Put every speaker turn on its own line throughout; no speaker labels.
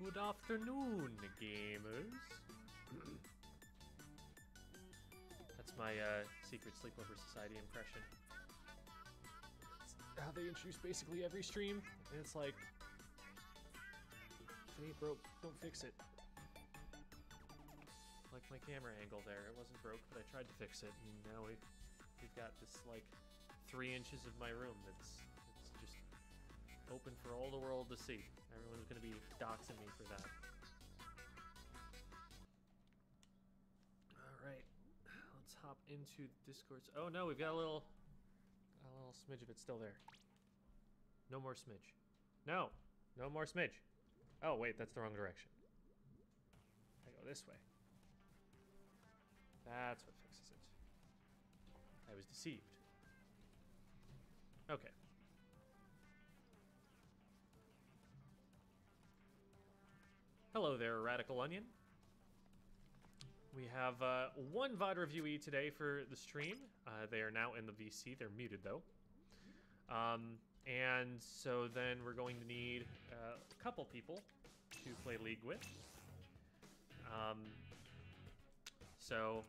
Good afternoon, gamers. That's my uh, secret sleepover society impression. It's how they introduce basically every stream, and it's like, if it ain't broke, don't fix it. Like my camera angle there, it wasn't broke, but I tried to fix it, and now we, we've got this like three inches of my room that's it's just open for all the world to see. Everyone's gonna be doxing me for that. All right, let's hop into Discord. Oh no, we've got a little, a little smidge of it still there. No more smidge. No, no more smidge. Oh wait, that's the wrong direction. I go this way. That's what fixes it. I was deceived. Okay. Hello there, Radical Onion. We have uh, one VOD reviewee today for the stream. Uh, they are now in the VC. They're muted, though. Um, and so then we're going to need uh, a couple people to play League with. Um, so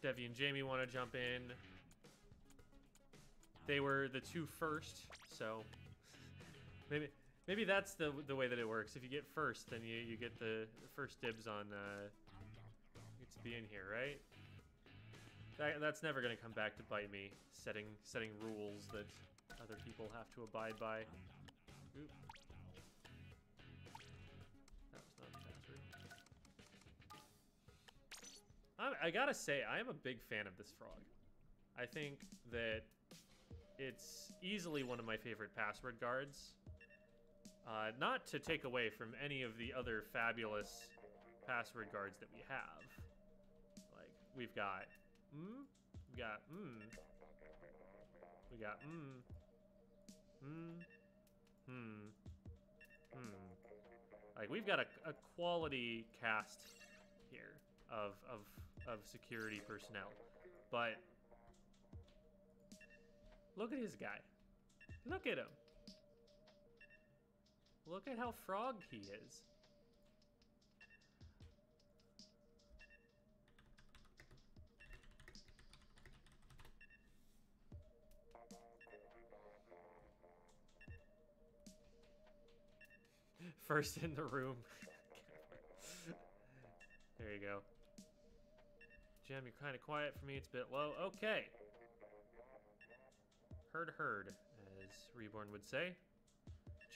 Devi and Jamie want to jump in, they were the two first, so maybe maybe that's the the way that it works. If you get first, then you you get the first dibs on uh, get to be in here, right? That, that's never gonna come back to bite me. Setting setting rules that other people have to abide by. Oop. That was not password. I, I gotta say, I am a big fan of this frog. I think that it's easily one of my favorite password guards. Uh, not to take away from any of the other fabulous password guards that we have. Like, we've got, hmm? We got, hmm. We got, hmm. Hmm. Hmm. Hmm. Like, we've got a, a quality cast here of, of, of security personnel. But Look at his guy. Look at him. Look at how frog he is. First in the room. there you go. Jim, you're kind of quiet for me. It's a bit low. Okay. Heard, heard, as Reborn would say.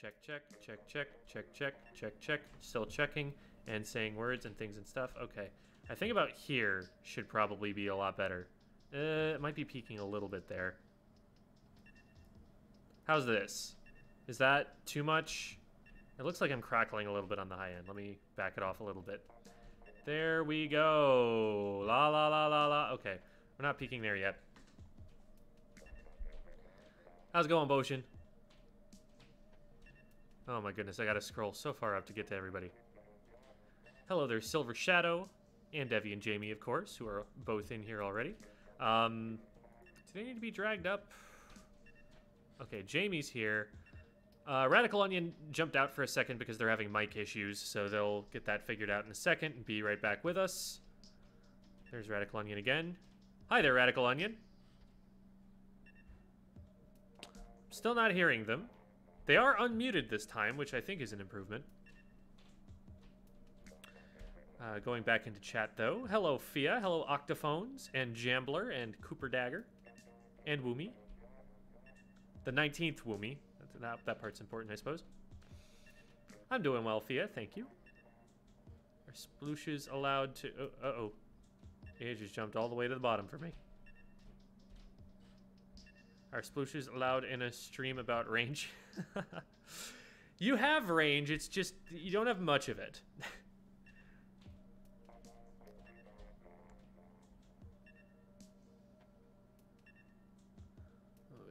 Check, check, check, check, check, check, check, check. Still checking and saying words and things and stuff. Okay. I think about here should probably be a lot better. Uh, it might be peaking a little bit there. How's this? Is that too much? It looks like I'm crackling a little bit on the high end. Let me back it off a little bit. There we go. La la la la la. Okay. We're not peaking there yet. How's it going, Boshin? Oh my goodness, I gotta scroll so far up to get to everybody. Hello there, Silver Shadow, and Devi and Jamie, of course, who are both in here already. Um, do they need to be dragged up? Okay, Jamie's here. Uh, Radical Onion jumped out for a second because they're having mic issues, so they'll get that figured out in a second and be right back with us. There's Radical Onion again. Hi there, Radical Onion. Still not hearing them. They are unmuted this time, which I think is an improvement. Uh, going back into chat, though. Hello, Fia. Hello, Octophones, and Jambler, and Cooper Dagger, and Woomy. The 19th Woomy. That, that part's important, I suppose. I'm doing well, Fia. Thank you. Are splooshes allowed to... Oh, uh-oh. It just jumped all the way to the bottom for me. Are splooshes allowed in a stream about range? you have range, it's just you don't have much of it.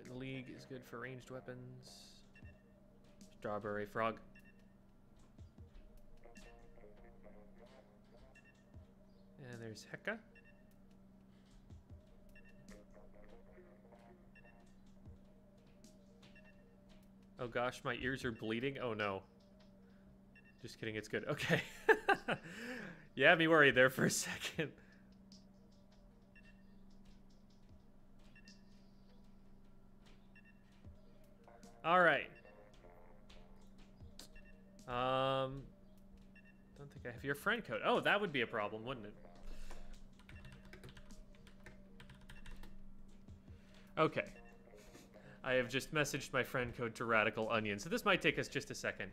the League is good for ranged weapons. Strawberry frog. And there's Heka. Oh gosh, my ears are bleeding. Oh no. Just kidding, it's good. Okay. yeah, me worried there for a second. All right. Um, don't think I have your friend code. Oh, that would be a problem, wouldn't it? Okay. I have just messaged my friend code to Radical Onion, so this might take us just a second.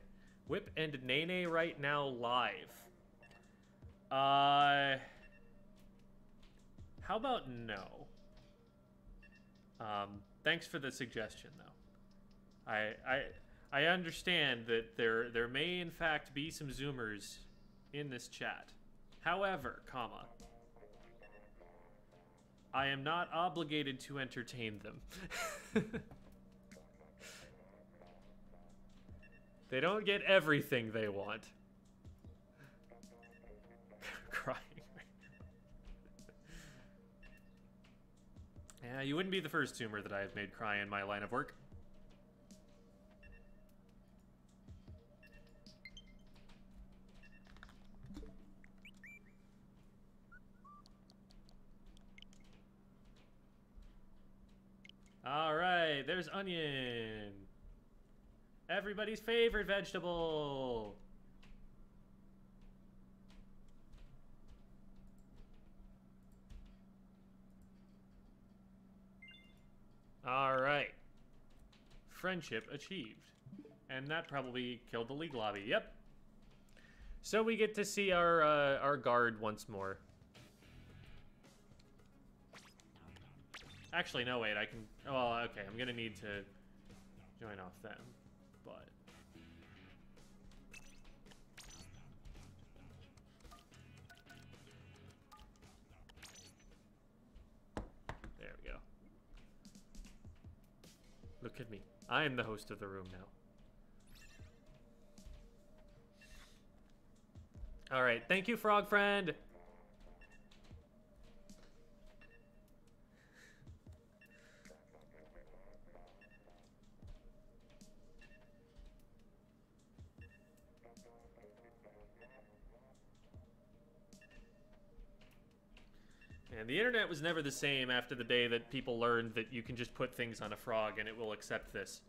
Whip and Nae Nae right now live. Uh, how about no? Um, thanks for the suggestion, though. I I I understand that there there may in fact be some Zoomers in this chat. However, comma, I am not obligated to entertain them. they don't get everything they want. Crying. yeah, you wouldn't be the first tumor that I have made cry in my line of work. All right, there's onion. Everybody's favorite vegetable. All right. Friendship achieved. And that probably killed the league lobby. Yep. So we get to see our uh, our guard once more. Actually, no, wait, I can... Oh, okay, I'm gonna need to join off them, Look at me. I am the host of the room now. Alright, thank you, Frog Friend! The internet was never the same after the day that people learned that you can just put things on a frog and it will accept this.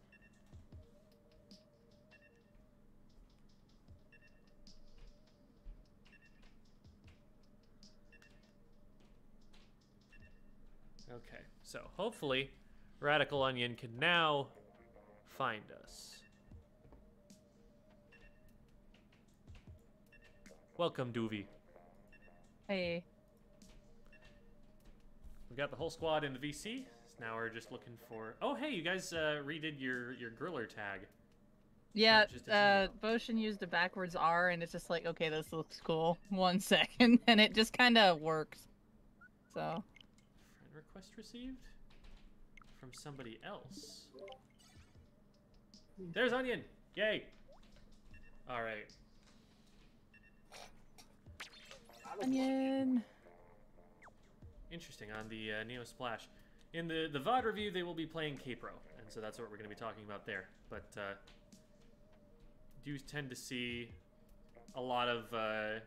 Okay, so hopefully Radical Onion can now find us. Welcome, Doovie.
Hey.
We got the whole squad in the VC. So now we're just looking for. Oh, hey, you guys uh, redid your your griller tag.
Yeah, uh,
Gmail.
Boshin used a backwards R, and it's just like, okay, this looks cool. One second, and it just kind of works. So,
Friend request received from somebody else. There's Onion. Yay. All right.
onion.
Interesting on the uh, Neo Splash. In the the VOD review, they will be playing kpro, and so that's what we're going to be talking about there. But uh, do tend to see a lot of uh,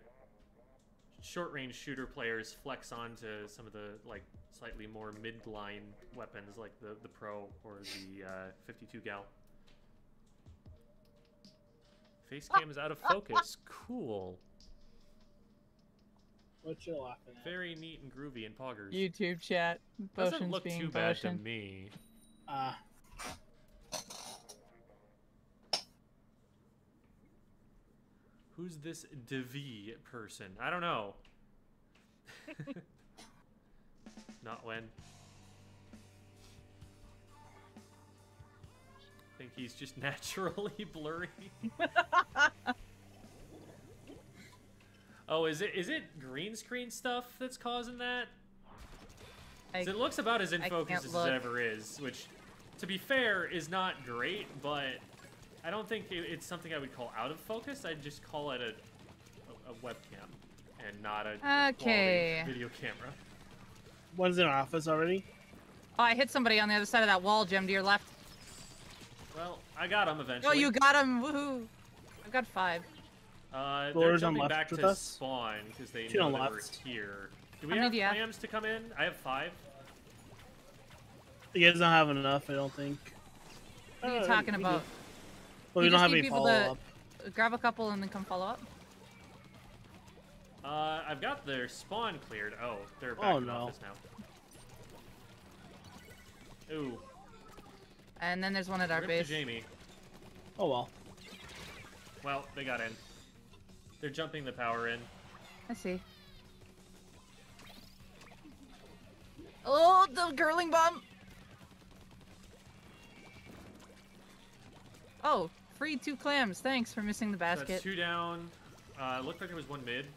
short range shooter players flex onto some of the like slightly more mid line weapons, like the the Pro or the uh, 52 gal. Face cam is out of focus. Cool.
What you laughing at?
Very neat and groovy in poggers.
YouTube chat.
Doesn't look
being
too bad to
Boshin.
me.
Uh,
Who's this Devi person? I don't know. Not when. I think he's just naturally blurry. oh, is it is it green screen stuff that's causing that?
I,
it looks about as in focus as
look.
it ever is, which, to be fair, is not great, but I don't think it, it's something I would call out of focus. I'd just call it a, a, a webcam and not a
Okay.
video camera.
one's in office already.
oh, I hit somebody on the other side of that wall, Jim, to your left.
Well, I got him eventually.
Oh, you got him! Woohoo! I've got five.
Uh, they're
Rollers on
jumping
left
back
with
to
us?
spawn because they
Two
know
on
that we're here. Do we
How
have
do you have?
clams to come in? I have five.
You guys don't have enough, I don't think.
What are you
Uh,
talking
we do.
about?
Well, we
You
don't have
need
any
people
follow
to-
up.
Grab a couple and then come follow up.
Uh, I've got their spawn cleared. Oh, they're back
Oh,
in
no.
office now. Ooh,
And then there's one at our
rip to
base.
Jamie.
Oh well.
Well, they got in. They're jumping the power in.
I see. Oh, the curling bomb! Oh, free two clams. Thanks for missing the
So that's
basket.
two down. Uh, it looked like there was one mid.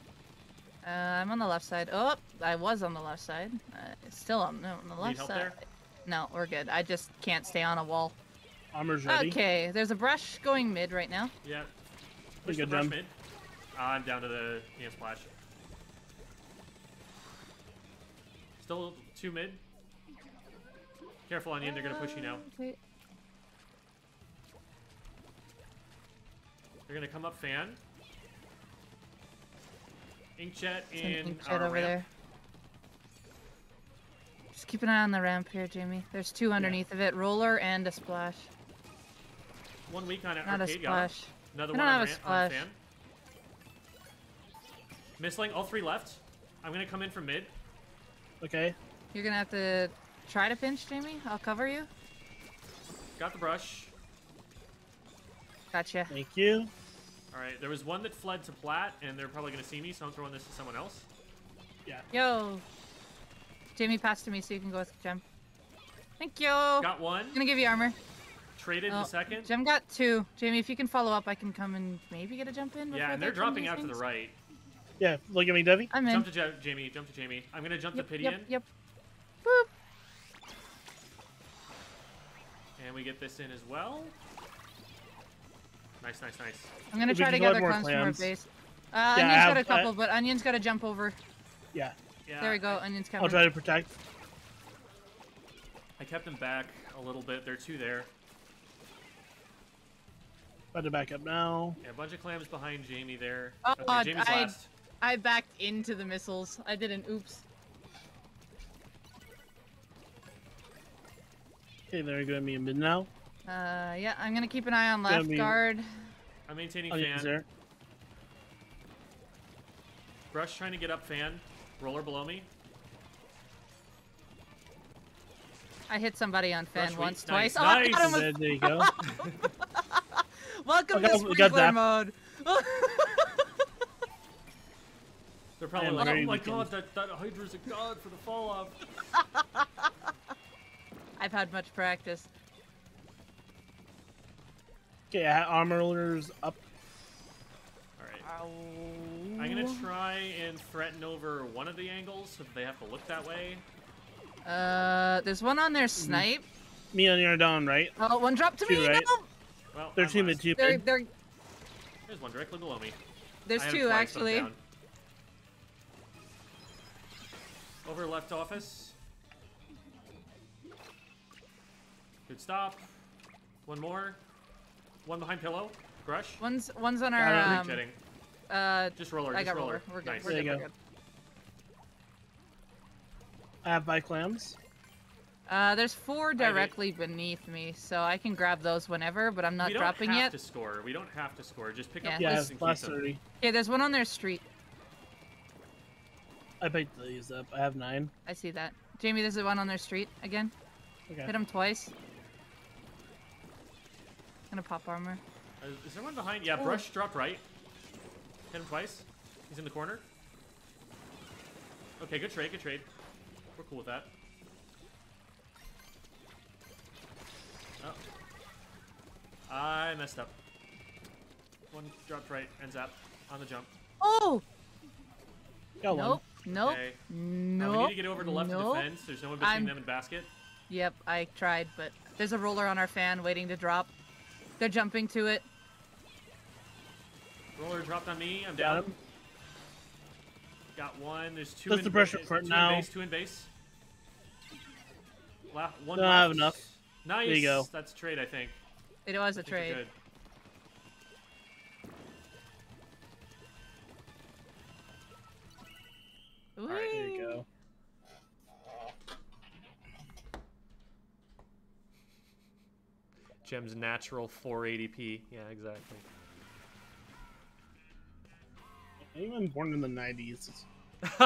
Uh, I'm on the left side. Oh, I was on the left side. Uh, still on, no, on the left
help
side.
there?
No, we're good. I just can't stay on a wall.
Armor's ready.
Okay, there's a brush going mid right now.
Yeah.
Pretty
Push the brush mid. I'm down to the hand splash. Still two mid. Careful, Onion. They're gonna push you now.
Um, okay.
They're gonna come up fan. Inkjet in
inkjet over
ramp.
there. Just keep an eye on the ramp here, Jamie. There's two underneath of it. Roller and a splash.
One week on
Not a
arcade. him.
splash.
Another
I
one
don't
on,
have a splash.
fan. Missling, all three left. I'm gonna come in from mid.
Okay.
You're gonna have to try to pinch, Jamie. I'll cover you.
Got the brush.
Gotcha.
Thank you.
All right, there was one that fled to plat, and they're probably gonna see me, so I'm throwing this to someone else.
Yeah.
Yo. Jamie, pass to me so you can go with Gem. Thank you.
Got one.
gonna give you armor.
Traded in
Oh,
a second.
Gem got two. Jamie, if you can follow up, I can come and maybe get a jump in.
Yeah, and they're dropping
change
out to the right.
Yeah, look at me, Debbie.
I'm in.
Jump to Ja- Jamie. Jump to Jamie. I'm gonna jump
yep,
to Pidian,
yep, yep. Boop.
and we get this in as well. Nice, nice, nice.
I'm gonna try to
can collect
gather
more
clams from our base. Uh,
Yeah, I
Onion's got a
have- I-
couple, but Onion's got to jump over.
Yeah.
Yeah.
There we go. Onion's coming.
I'll try to protect.
I kept them back a little bit. There are two there.
About to back up now.
Yeah, a bunch of clams behind Jamie there.
Oh,
okay, Jamie's
I-
last.
I backed into the missiles. I did an oops.
Okay, they're gonna be in mid now.
Uh, yeah, I'm gonna keep an eye on
Gonna
left
be-
guard.
I'm maintaining
Onions
fan.
there.
Brush trying to get up fan. Roller below me.
I hit somebody on fan
weak.
once,
Nice,
twice. Oh, I got
nice.
him with-
There, there you go.
Welcome
I got-
to
we
sprinkler mode.
They're probably like, oh my god, that, that Hydra's a god for the fall off.
I've had much practice.
Okay, I- armor's up.
Alright. I'm gonna try and threaten over one of the angles so that they have to look that way.
Uh, there's one on
Mm-hmm.
their snipe.
Me and you're down, right?
Oh, one dropped to
Two,
me.
right?
No!
Well,
They're
I'm
two mid,
last.
two
They're, they're,
There's one directly below me.
there's
I
two
twice, but
actually.
Over left office. Good stop. One more. One behind pillow. Crush.
One's one's on
Got
our
it.
um,
Jetting.
uh.
Just roller.
I
just
got
roller.
roller. We're good.
Nice.
We're
There
good.
you
We're
go.
good.
I have five clams.
Uh, there's four directly beneath me, so I can grab those whenever, but I'm not dropping yet.
we don't
dropping
have
yet.
to score. We don't have to score. Just pick
Yeah.
up
Yeah,
points and keep them.
30.
Okay, there's one on their street.
I picked these up. I have nine.
I see that. Jamie, there's the one on their street again.
Okay.
Hit him twice. Gonna pop armor.
Uh, is there one behind? Yeah,
Oh.
brush drop right. Hit him twice. He's in the corner. Okay, good trade, good trade. We're cool with that. Oh. I messed up. One dropped right, ends up on the jump.
Oh!
Got one.
Nope. Nope.
Uh,
Nope.
we need to get over to left
nope.
of the. There's no one between
I'm-
them and basket.
Yep, I tried, but there's a roller on our fan waiting to drop. They're jumping to it.
Roller dropped on me. I'm down.
him.
Got one. There's two
That's
in
the pressure
ba-
for
two
now.
in base. Two in base. La- one
Don't have enough.
Nice.
There you go.
That's trade, I think.
It was
I
a
think we're
trade.
Alright, there you go.
Gem's natural 480p. Yeah, exactly.
Anyone born in the 90s?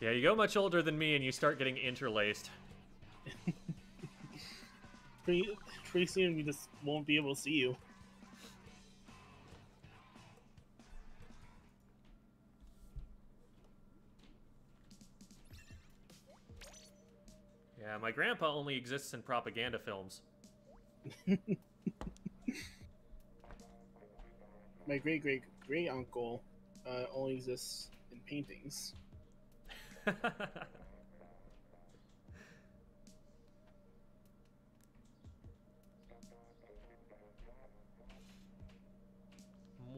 yeah, you go much older than me and you start getting interlaced.
Pretty, pretty soon we just won't be able to see you.
Yeah, my grandpa only exists in propaganda films.
My great great great uncle uh, only exists in paintings.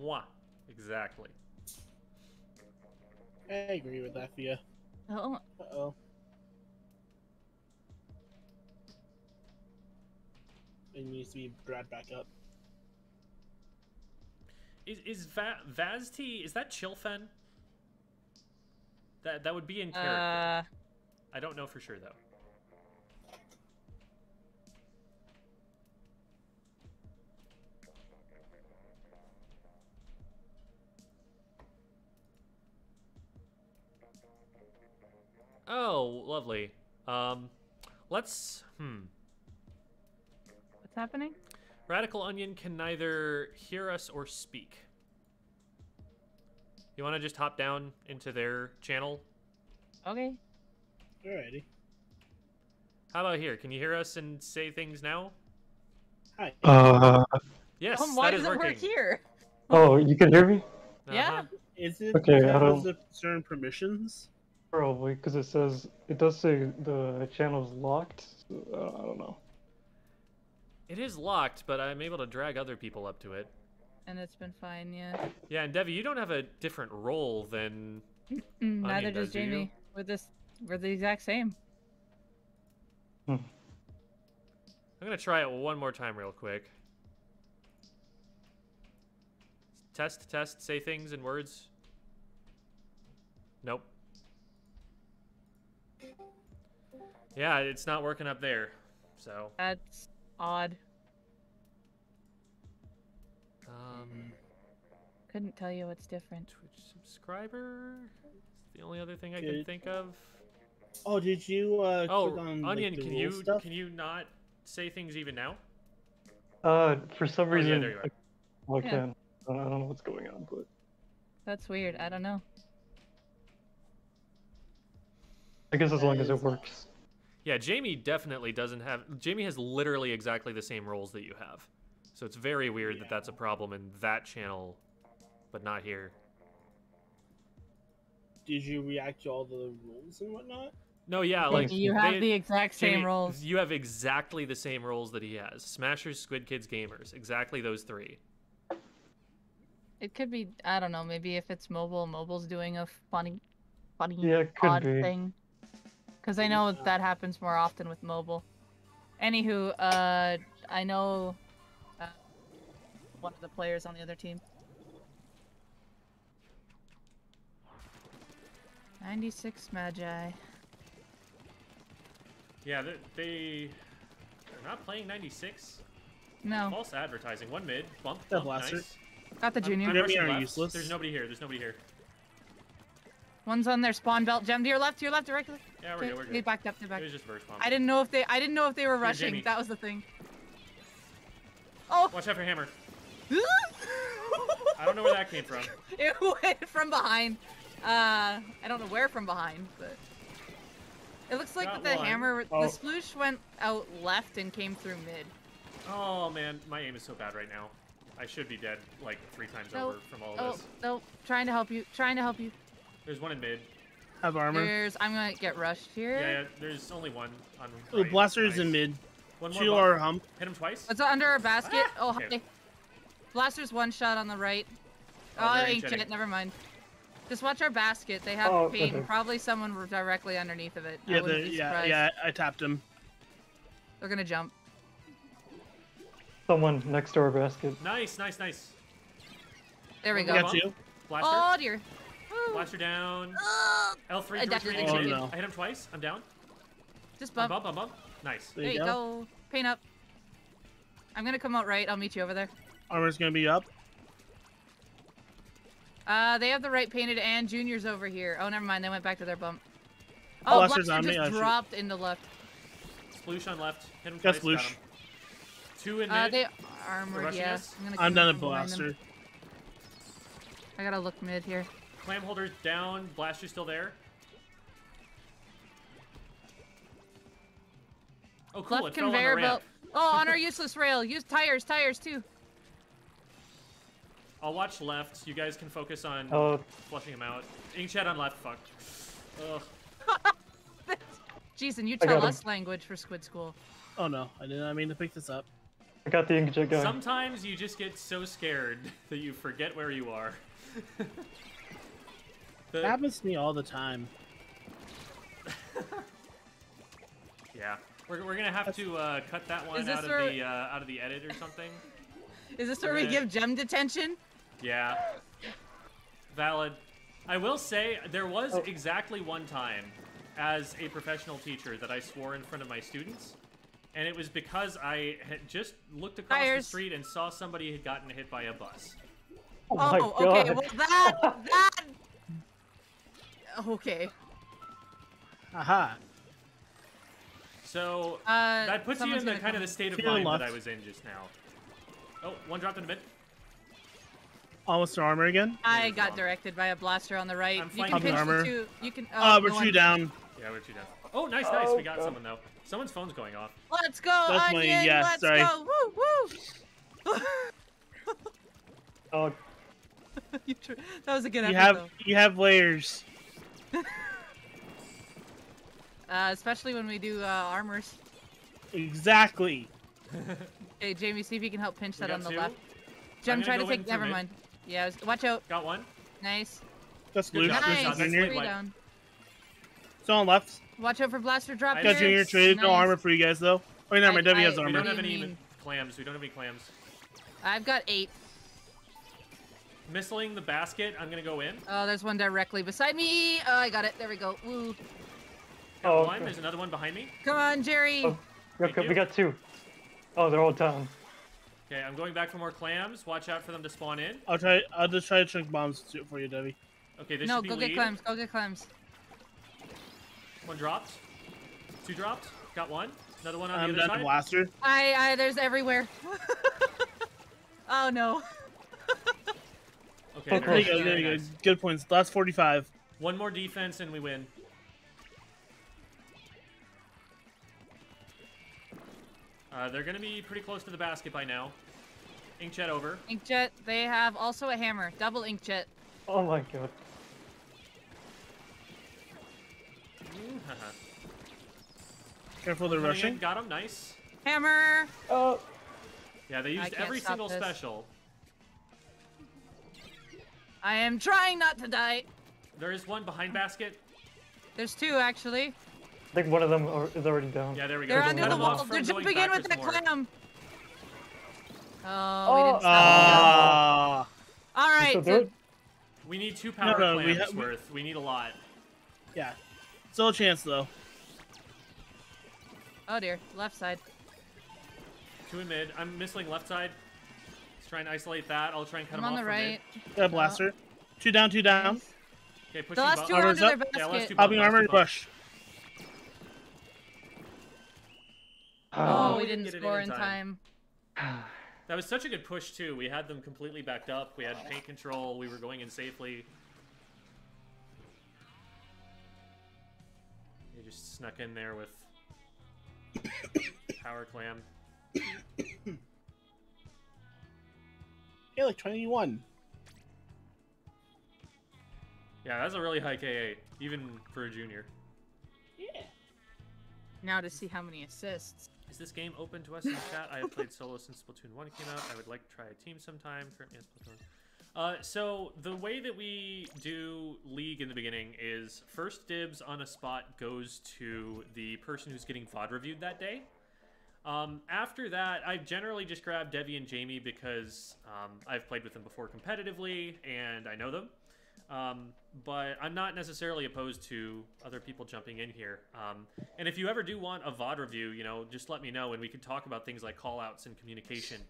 Moi. Exactly.
I agree with that, Fia.
Oh,
Uh oh. It needs to be brought back up.
Is is Va- Vazti is that Chilfen? That that would be in character.
uh,
I don't know for sure though. Oh, lovely. Um, let's. Hmm.
What's happening?
Radical Onion can neither hear us or speak. You want to just hop down into their channel?
Okay.
Alrighty.
How about here? Can you hear us and say things now?
Hi.
Uh,
Yes,
Um, why
that
does
is
it
working.
work here?
oh, you can hear me?
Yeah.
Uh-huh.
Is it
Okay, I don't-
of certain permissions?
Probably, because it says, it does say the channel's locked. so, uh, I don't know.
It is locked, but I'm able to drag other people up to it.
And it's been fine, yeah.
Yeah, and Devi, you don't have a different role than.
Neither
does,
does
do you?
Jamie. We're this we're the exact same. Hmm.
I'm gonna try it one more time, real quick. Test, test, say things in words. Nope. Yeah, it's not working up there. So,
That's odd.
um,
Couldn't tell you what's different.
Twitch subscriber. It's the only other thing I can think of.
Oh, did you uh,
Oh,
click on like,
Onion,
the
can
rule
you
stuff?
can you not say things even now?
Uh, for some
Oh, yeah,
reason,
there you are.
I, well, I
Yeah.
can. I don't know what's going on, but
That's weird. I don't know.
I guess as long as
it
it
is
works.
Yeah, Jamie definitely doesn't have. Jamie has literally exactly the same roles that you have. So it's very weird that that's a problem in that channel, but not here.
Did you react to all the rules and whatnot?
No, yeah, like
you have
they-
the exact same
Jamie,
roles.
You have exactly the same roles that he has. Smashers, Squid Kids, Gamers. Exactly those three.
It could be I don't know, maybe if it's mobile, mobile's doing a funny funny
Yeah,
odd
be.
thing. Cuz I know that happens more often with mobile. Anywho, uh I know uh, one of the players on the other team. 96 Magi.
Yeah, they, they they're not playing 96.
No,
False advertising. One mid. Bump.
Yeah,
bump
Blaster.
nice.
got the
I'm-
junior.
I'm
are useless.
There's nobody here. There's nobody here.
One's on their spawn belt. Gem to your left, to your left, directly.
Yeah, we're
Okay,
good. We're
They backed up, they
It
backed.
was just burst bomb.
I didn't know if they I didn't know if they were rushing.
Jamie.
That was the thing. Oh.
Watch out for hammer. I don't know where that came from.
it went from behind. Uh, I don't know where from behind, but it looks like
Got
the
one.
hammer,
Oh.
the sploosh went out left and came through mid.
Oh man, my aim is so bad right now. I should be dead like three times
No.
over from all of
Oh
this.
no, trying to help you, trying to help you.
There's one in mid.
Have armor.
There's, I'm gonna get rushed here.
Yeah, yeah. There's only one on.
Oh,
right.
blaster is
Nice.
in mid.
One more.
Two
bump.
are hump.
Hit him twice.
What's under our basket?
Ah!
Oh,
Okay.
hi. Blaster's one shot on the right.
Oh,
Oh,
they're
ancient.
ancient.
Never mind. Just watch our basket. They have
Oh,
paint.
okay.
Probably someone were directly underneath of it.
Yeah,
wouldn't
the,
be
yeah, yeah. I tapped him.
They're gonna jump.
someone next to our basket.
Nice, nice, nice.
There we
We
go.
Got you.
Blaster.
Oh dear. Woo.
Blaster down.
Oh,
L3
I
to.
Oh, no.
I hit him twice. I'm down.
Just
I'm
bump.
bump, bump. Nice.
There,
There
you
you
go.
go. Paint up. I'm gonna come out right. I'll meet you over there.
Armor's gonna be up.
Uh, they have the right painted and juniors over here. Oh, never mind. They went back to their bump.
Oh,
Oh,
Blaster's
Blaster
on
just
Oh, shoot.
dropped into left.
Sploosh on left. Hit him
Got
twice. Got
sploosh.
him. Two in
Uh,
mid.
they armored.
rushing
Yeah.
us?
I'm, gonna
I'm
come
done
up
a blaster.
I gotta look mid here.
Clam holder's down. Blaster's still there. Oh, cool.
Left
it fell on the
conveyor
ramp.
belt. Oh, on our useless rail. Use tires. Tires too.
I'll watch left. You guys can focus on
Oh,
flushing him out. Inkjet on left. Fuck. Ugh.
Jeez, and you tell
got him.
us language for Squid School.
Oh no, I did not mean to pick this up.
I got the inkjet guy.
Sometimes you just get so scared that you forget where you are. The-
It happens to me all the time.
yeah, we're, we're gonna have to uh, cut that one
Is this
out of
where-
the uh, out of the edit or something.
Is this where we
Okay.
give gem detention?
Yeah. Valid. I will say there was
Oh.
exactly one time as a professional teacher that I swore in front of my students. And it was because I had just looked across
Tires.
the street and saw somebody had gotten hit by a bus.
oh my
Oh, okay.
god.
Well, that that. Okay.
Aha.
So
Uh,
that puts you in the kind of the state of
Feel
mind that. I was in just now. Oh, one dropped in the mid.
Almost to armor again.
I got
wrong.
directed by a blaster on the right.
I'm
you
flanking
can pinch
armor.
the two. You can.
Uh,
Oh,
we're
no
two
one-
down.
Yeah, we're two down. Oh, nice, nice.
Oh,
we got
God.
someone though. Someone's phone's going off.
Let's go,
That's my-
onion.
yeah,
Let's
sorry.
go. Woo woo.
Oh,
You that was a good
You
episode.
have you have layers.
Uh, especially when we do uh, armors.
Exactly.
Hey, Jamie, see if you can help pinch
We
that on the
two.
left.
I'm Gem,
try to take.
through
Never
mid.
mind. Yeah, was- watch out.
Got one.
Nice.
That's
Good
blue.
job, good
Nice.
job. That's
Junior.
Three down.
Still on left.
Watch out for blaster drop.
I
Got
Yes.
junior traded. No armor for you guys though. Oh, never mind.
I-
W has
I-
We
armor.
don't have any clams. We don't have any clams.
I've got eight.
Missling the basket. I'm gonna go in.
Oh, there's one directly beside me. Oh, I got it. There we go. Woo.
Got
Oh,
one.
okay.
There's another one behind me.
Come on, Jerry.
Oh. Okay, we got two. Oh, they're all down.
Okay, I'm going back for more clams. Watch out for them to spawn in.
I'll try. I'll just try to chunk bombs to- for you, Debbie.
Okay, this
no,
should be No,
go
lead.
get clams. Go get clams.
One dropped. Two dropped. Got one. Another one on
I'm
the
down
other
to
side.
blaster.
I, I, there's everywhere. oh no.
Okay,
There you go. There you go. Good points. Last 45.
One more defense and we win. Uh, they're gonna be pretty close to the basket by now. Inkjet over.
Inkjet. They have also a hammer. Double inkjet.
Oh my god.
Careful, they're
Coming in,
rushing.
Got him. Nice.
Hammer.
Oh,
Yeah, they
I
used every
stop
single
this.
special.
I am trying not to die.
There is one behind basket.
There's two actually.
I think one of them are- is already down.
Yeah, there we go.
They're under the
him
wall. They're jumping in with that
more.
clam. Oh, we
Oh.
didn't stop.
Ah.
All right. So-
We need two power
no, we
clams
ha- we-
worth. We need a lot.
yeah. Still a chance though.
oh dear. Left side.
Two in mid. I'm missing left side. Let's try and isolate that. I'll try and cut
I'm
him
on
off
the right.
mid.
Got a blaster. Two down, two down.
Nice.
Okay, pushing
The last two are under their
up.
Yeah, last
basket.
two
Popping
Last
armor,
two
rush.
Oh,
Oh,
we
we didn't
didn't score
in
in
time.
time.
That was such a good push too. We had them completely backed up. We had paint control. We were going in safely. They just snuck in there with power clam.
Yeah, like 21.
Yeah, that's a really high KA, even for a junior. Yeah.
Now to see how many assists.
Is this game open to us in chat? I have played solo since Splatoon 1 came out. I would like to try a team sometime. Currently on Splatoon. Uh, so the way that we do League in the beginning is first dibs on a spot goes to the person who's getting VOD reviewed that day. Um, after that, I generally just grab Devi and Jamie because um, I've played with them before competitively and I know them. Um, but I'm not necessarily opposed to other people jumping in here. Um, and if you ever do want a VOD review, you know, just let me know and we can talk about things like callouts and communication.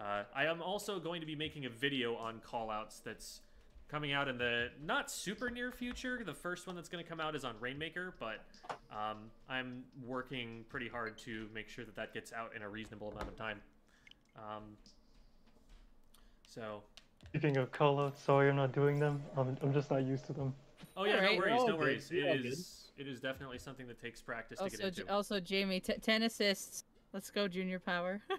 Uh, I am also going to be making a video on callouts that's coming out in the not super near future. The first one that's going to come out is on Rainmaker, but um, I'm working pretty hard to make sure that that gets out in a reasonable amount of time. Um, so,
Speaking of callouts, sorry I'm not doing them. I'm, I'm just not used to them.
oh yeah, no worries, no
good.
worries.
You're
It
all good.
is it is definitely something that takes practice to
Also,
get
J-
into.
also Jamie, t- ten assists. Let's go, Junior Power.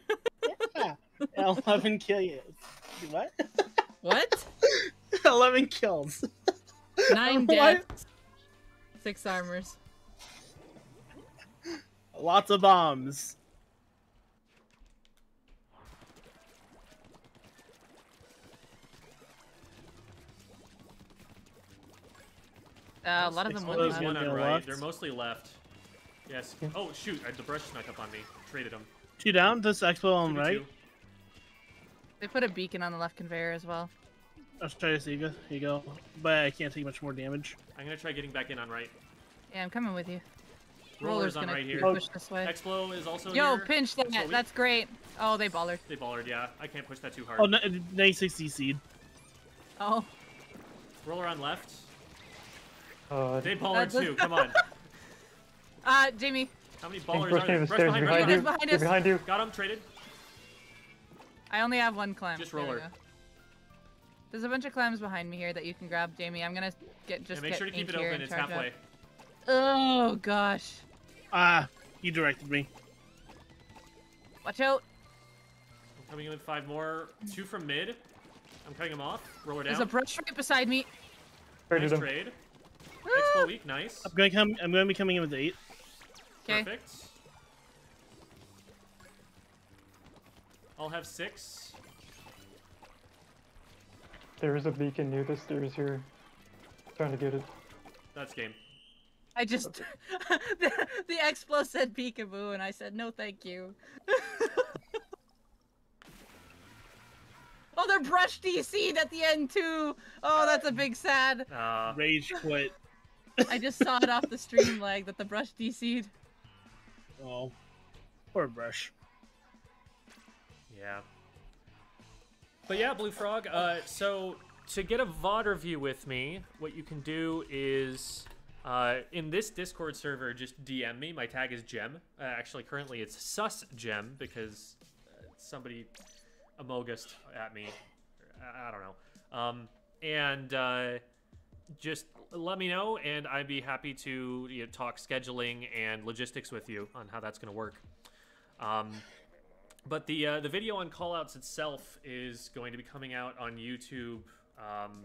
Yeah. 11 kill you. What?
what?
11 kills.
Nine
What?
deaths. Six armors.
Lots of bombs.
Uh, a lot of them went left.
one on
they're
right. They're mostly left. Yes.
Yeah.
Oh shoot! I, the brush snuck up on me. Traded them.
Two down. This explo on
2v2.
right.
They put a beacon on the left conveyor as well.
I'll try to see you. Here you go. But I can't take much more damage.
I'm gonna try getting back in on right.
Yeah, I'm coming with you.
Roller's,
Roller's
on
gonna
right here.
push this way.
Explo is also
Yo,
here.
pinch that.
Explo.
That's great. Oh, they ballered.
They ballered, yeah. I can't push that too hard.
Oh, n- 960 seed.
Oh,
Roller on left.
Uh,
They baller
That's-
too. Come on.
uh, Jamie.
How many
Think
ballers
Brush
are
came
there?
the
Brush
stairs
behind,
behind
Brush
you.
behind us.
behind you.
Got him. Traded.
I only have one clam.
Just
There
roller.
Go. There's a bunch of clams behind me here that you can grab, Jamie. I'm gonna get just
yeah, make
get
sure to keep it
here
open.
and
It's
charge
halfway.
up. Oh gosh.
Ah, you directed me.
Watch out.
I'm coming in with five more. Two from mid. I'm cutting them off. Roller down.
There's a brush right beside me.
Traded
nice
them.
trade.
Woo!
Explo weak. Nice.
I'm going to come. I'm going to be coming in with eight.
Okay.
Perfect. I'll have six.
There is a beacon near the stairs here. Trying to get it.
That's game.
I just the, the explo said peekaboo and I said no thank you. oh, they're brush DC'd at the end too. Oh, that's a big sad.
Uh,
Rage quit.
I just saw it off the stream lag that the brush DC'd.
Oh, poor brush.
Yeah. But yeah, Blue Frog. Uh, so to get a VOD review with me, what you can do is uh, in this Discord server, just DM me. My tag is Gem. Uh, actually, currently it's Sus Gem because uh, somebody amogust at me. I, I don't know. Um, and uh, just let me know, and I'd be happy to you know, talk scheduling and logistics with you on how that's going to work. Um, but the uh, the video on callouts itself is going to be coming out on YouTube um,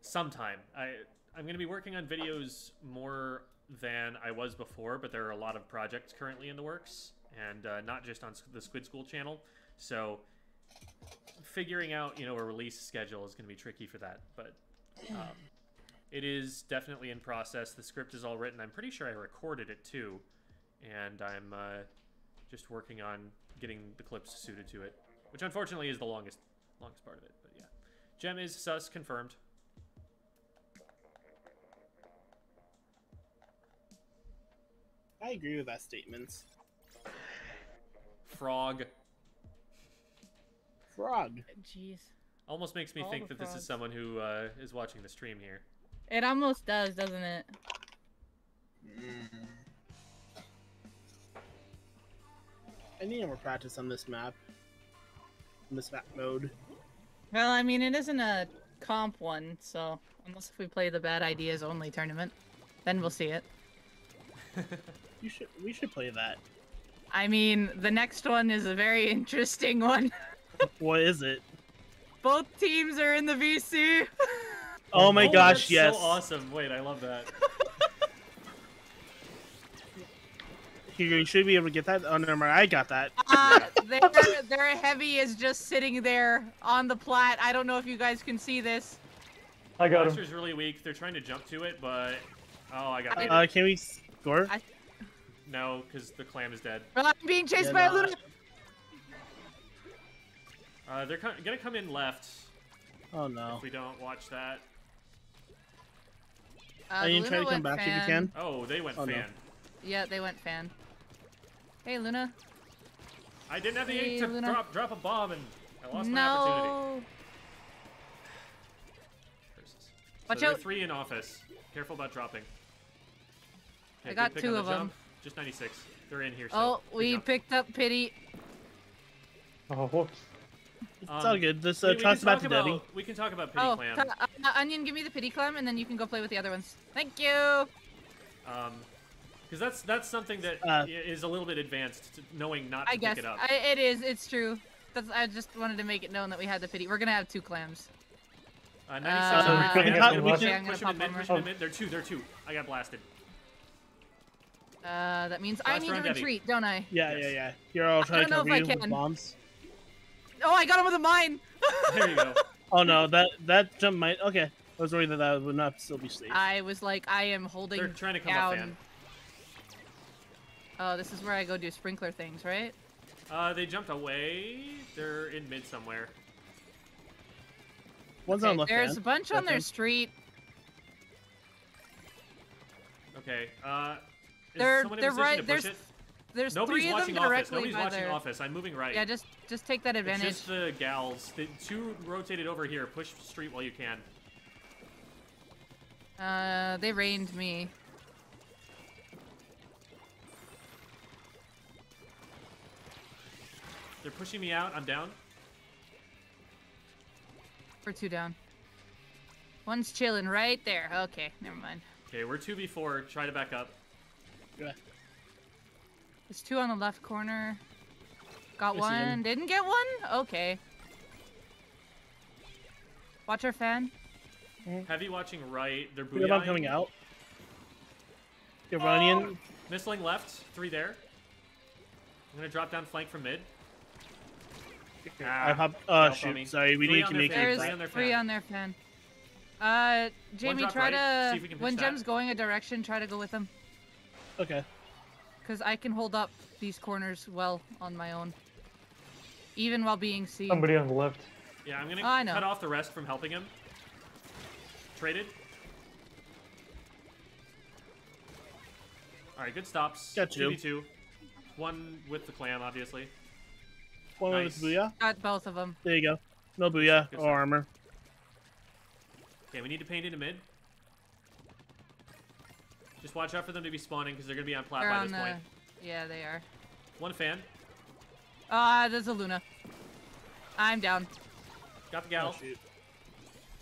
sometime. I I'm going to be working on videos more than I was before, but there are a lot of projects currently in the works, and uh, not just on the Squid School channel. So figuring out you know a release schedule is going to be tricky for that, but. Um, it is definitely in process. The script is all written. I'm pretty sure I recorded it too, and I'm uh, just working on getting the clips suited to it, which unfortunately is the longest longest part of it. But yeah, Gem is sus confirmed.
I agree with that statement.
Frog
Frog.
Jeez.
almost makes me
All
think
the
that this is someone who uh, is watching the stream here.
It almost does, doesn't it?
I need more practice on this map. On this map mode.
Well, I mean, it isn't a comp one, so unless if we play the bad ideas only tournament, then we'll see it.
You should. We should play that.
I mean, the next one is a very interesting one.
What is it?
Both teams are in the VC.
Oh my
Oh,
gosh!
that's
Yes.
so awesome. Wait, I love that.
You should be able to get that. Oh, never mind. I got that.
Uh, their, their heavy is just sitting there on the plat. I don't know if you guys can see this.
I got him.
Blaster's really weak. They're trying to jump to it, but oh, I got
I-
it.
Uh, can we score?
I-
No, because the clam is dead.
I'm being chased
Yeah,
by a
no,
Luna.
Uh, they're co- gonna come in left
Oh no.
if we don't watch that.
Uh,
Are
the
you trying to come
went
back if you can?
Oh, they went
Oh, no.
fan.
Yeah, they went fan. Hey, Luna.
I didn't have the
Hey,
ink to
Luna.
drop drop a bomb, and I lost my opportunity.
no.
Curses.
Watch
so
out.
three in office. Careful about dropping.
I got two
on
of
the
'em.
jump. Just 96. They're in here. So Oh,
we
jump.
picked up pity.
Oh.
It's
Um,
all good. This
we-
uh,
we can
talks about
talk
Debbie.
We can talk about pity
Oh,
clam.
uh, Onion, give me the pity clam, and then you can go play with the other ones. Thank you.
Um, because that's that's something that
Uh,
is a little bit advanced, to knowing not to
I guess
pick it up.
I, it is. It's true. That's, I just wanted to make it known that we had the pity. We're gonna have two clams.
Uh, 96
Uh,
over
we
here.
can
Yeah,
cut-
push
we can-
in,
I'm gonna
push him in mid, push him in mid. They're two, they're two. I got blasted.
Uh, that means I need to
round, Debbie.
retreat, don't I?
Yeah,
Yes.
yeah, yeah. Here, I'll
I
to
don't know if I
you with
can.
bombs.
Oh, I got him with a mine.
There you go.
Oh no, that that jump might. Okay, I was worried that that would not still be safe.
I was like, I am holding
They're trying to come
down.
up fan.
Oh, this is where I go do sprinkler things, right?
Uh, they jumped away. They're in mid somewhere.
One's
Okay,
on left
there's
hand.
a bunch on their
Left
street.
Okay. Uh, is
They're they're right.
to push
There's
it?
there's
Nobody's
three of them
watching office.
directly
Nobody's
by
watching
their.
office. I'm moving right.
Yeah, just just take that
It's
advantage.
just the gals. The two rotated over here. Push street while you can.
Uh, they rained me.
They're pushing me out. I'm down.
We're two down. One's chilling right there. Okay, never mind.
Okay, we're 2v4. Try to back up.
Yeah.
There's two on the left corner. Got
I
one.
them.
Didn't get one? Okay. Watch our fan.
Heavy watching right. They're
We have one coming out. Iranian.
Oh.
Missling left. Three there. I'm gonna drop down flank from mid. Ah,
I pop.
fell
Oh shoot!
me.
Sorry, we
Three
need to make
fan,
it.
There's
three on their
three
fan.
on their fan. Uh, Jamie, try
right.
To
if we can
when
that.
Gem's going a direction, try to go with him,
Okay.
cause I can hold up these corners well on my own, even while being seen.
Somebody on the left.
Yeah, I'm gonna
I know.
cut off the rest from helping him. Traded. All right, good stops.
Got you.
2v2. One with the clam, obviously.
One
Nice.
with booyah.
Got both of them.
There you go. No booyah
Good
or
stuff.
armor.
Okay, we need to paint into mid. Just watch out for them to be spawning because they're gonna be on plat
They're
by
on
this
the.
point.
Yeah, they are.
One fan.
Ah, there's a Luna. I'm down.
Got the gal.
Oh.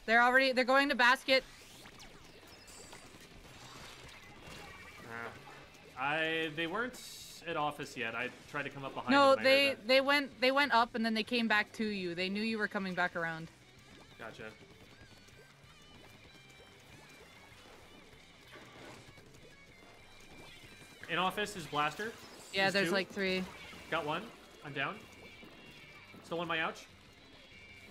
They're already. They're going to basket.
Ah. I they weren't at office yet. I tried to come up behind
No,
them. and I heard
they
that.
they went they went up and then they came back to you. They knew you were coming back around.
Gotcha. In office is blaster.
Yeah,
There's
there's
two.
like three.
Got one. I'm down. Still on my ouch.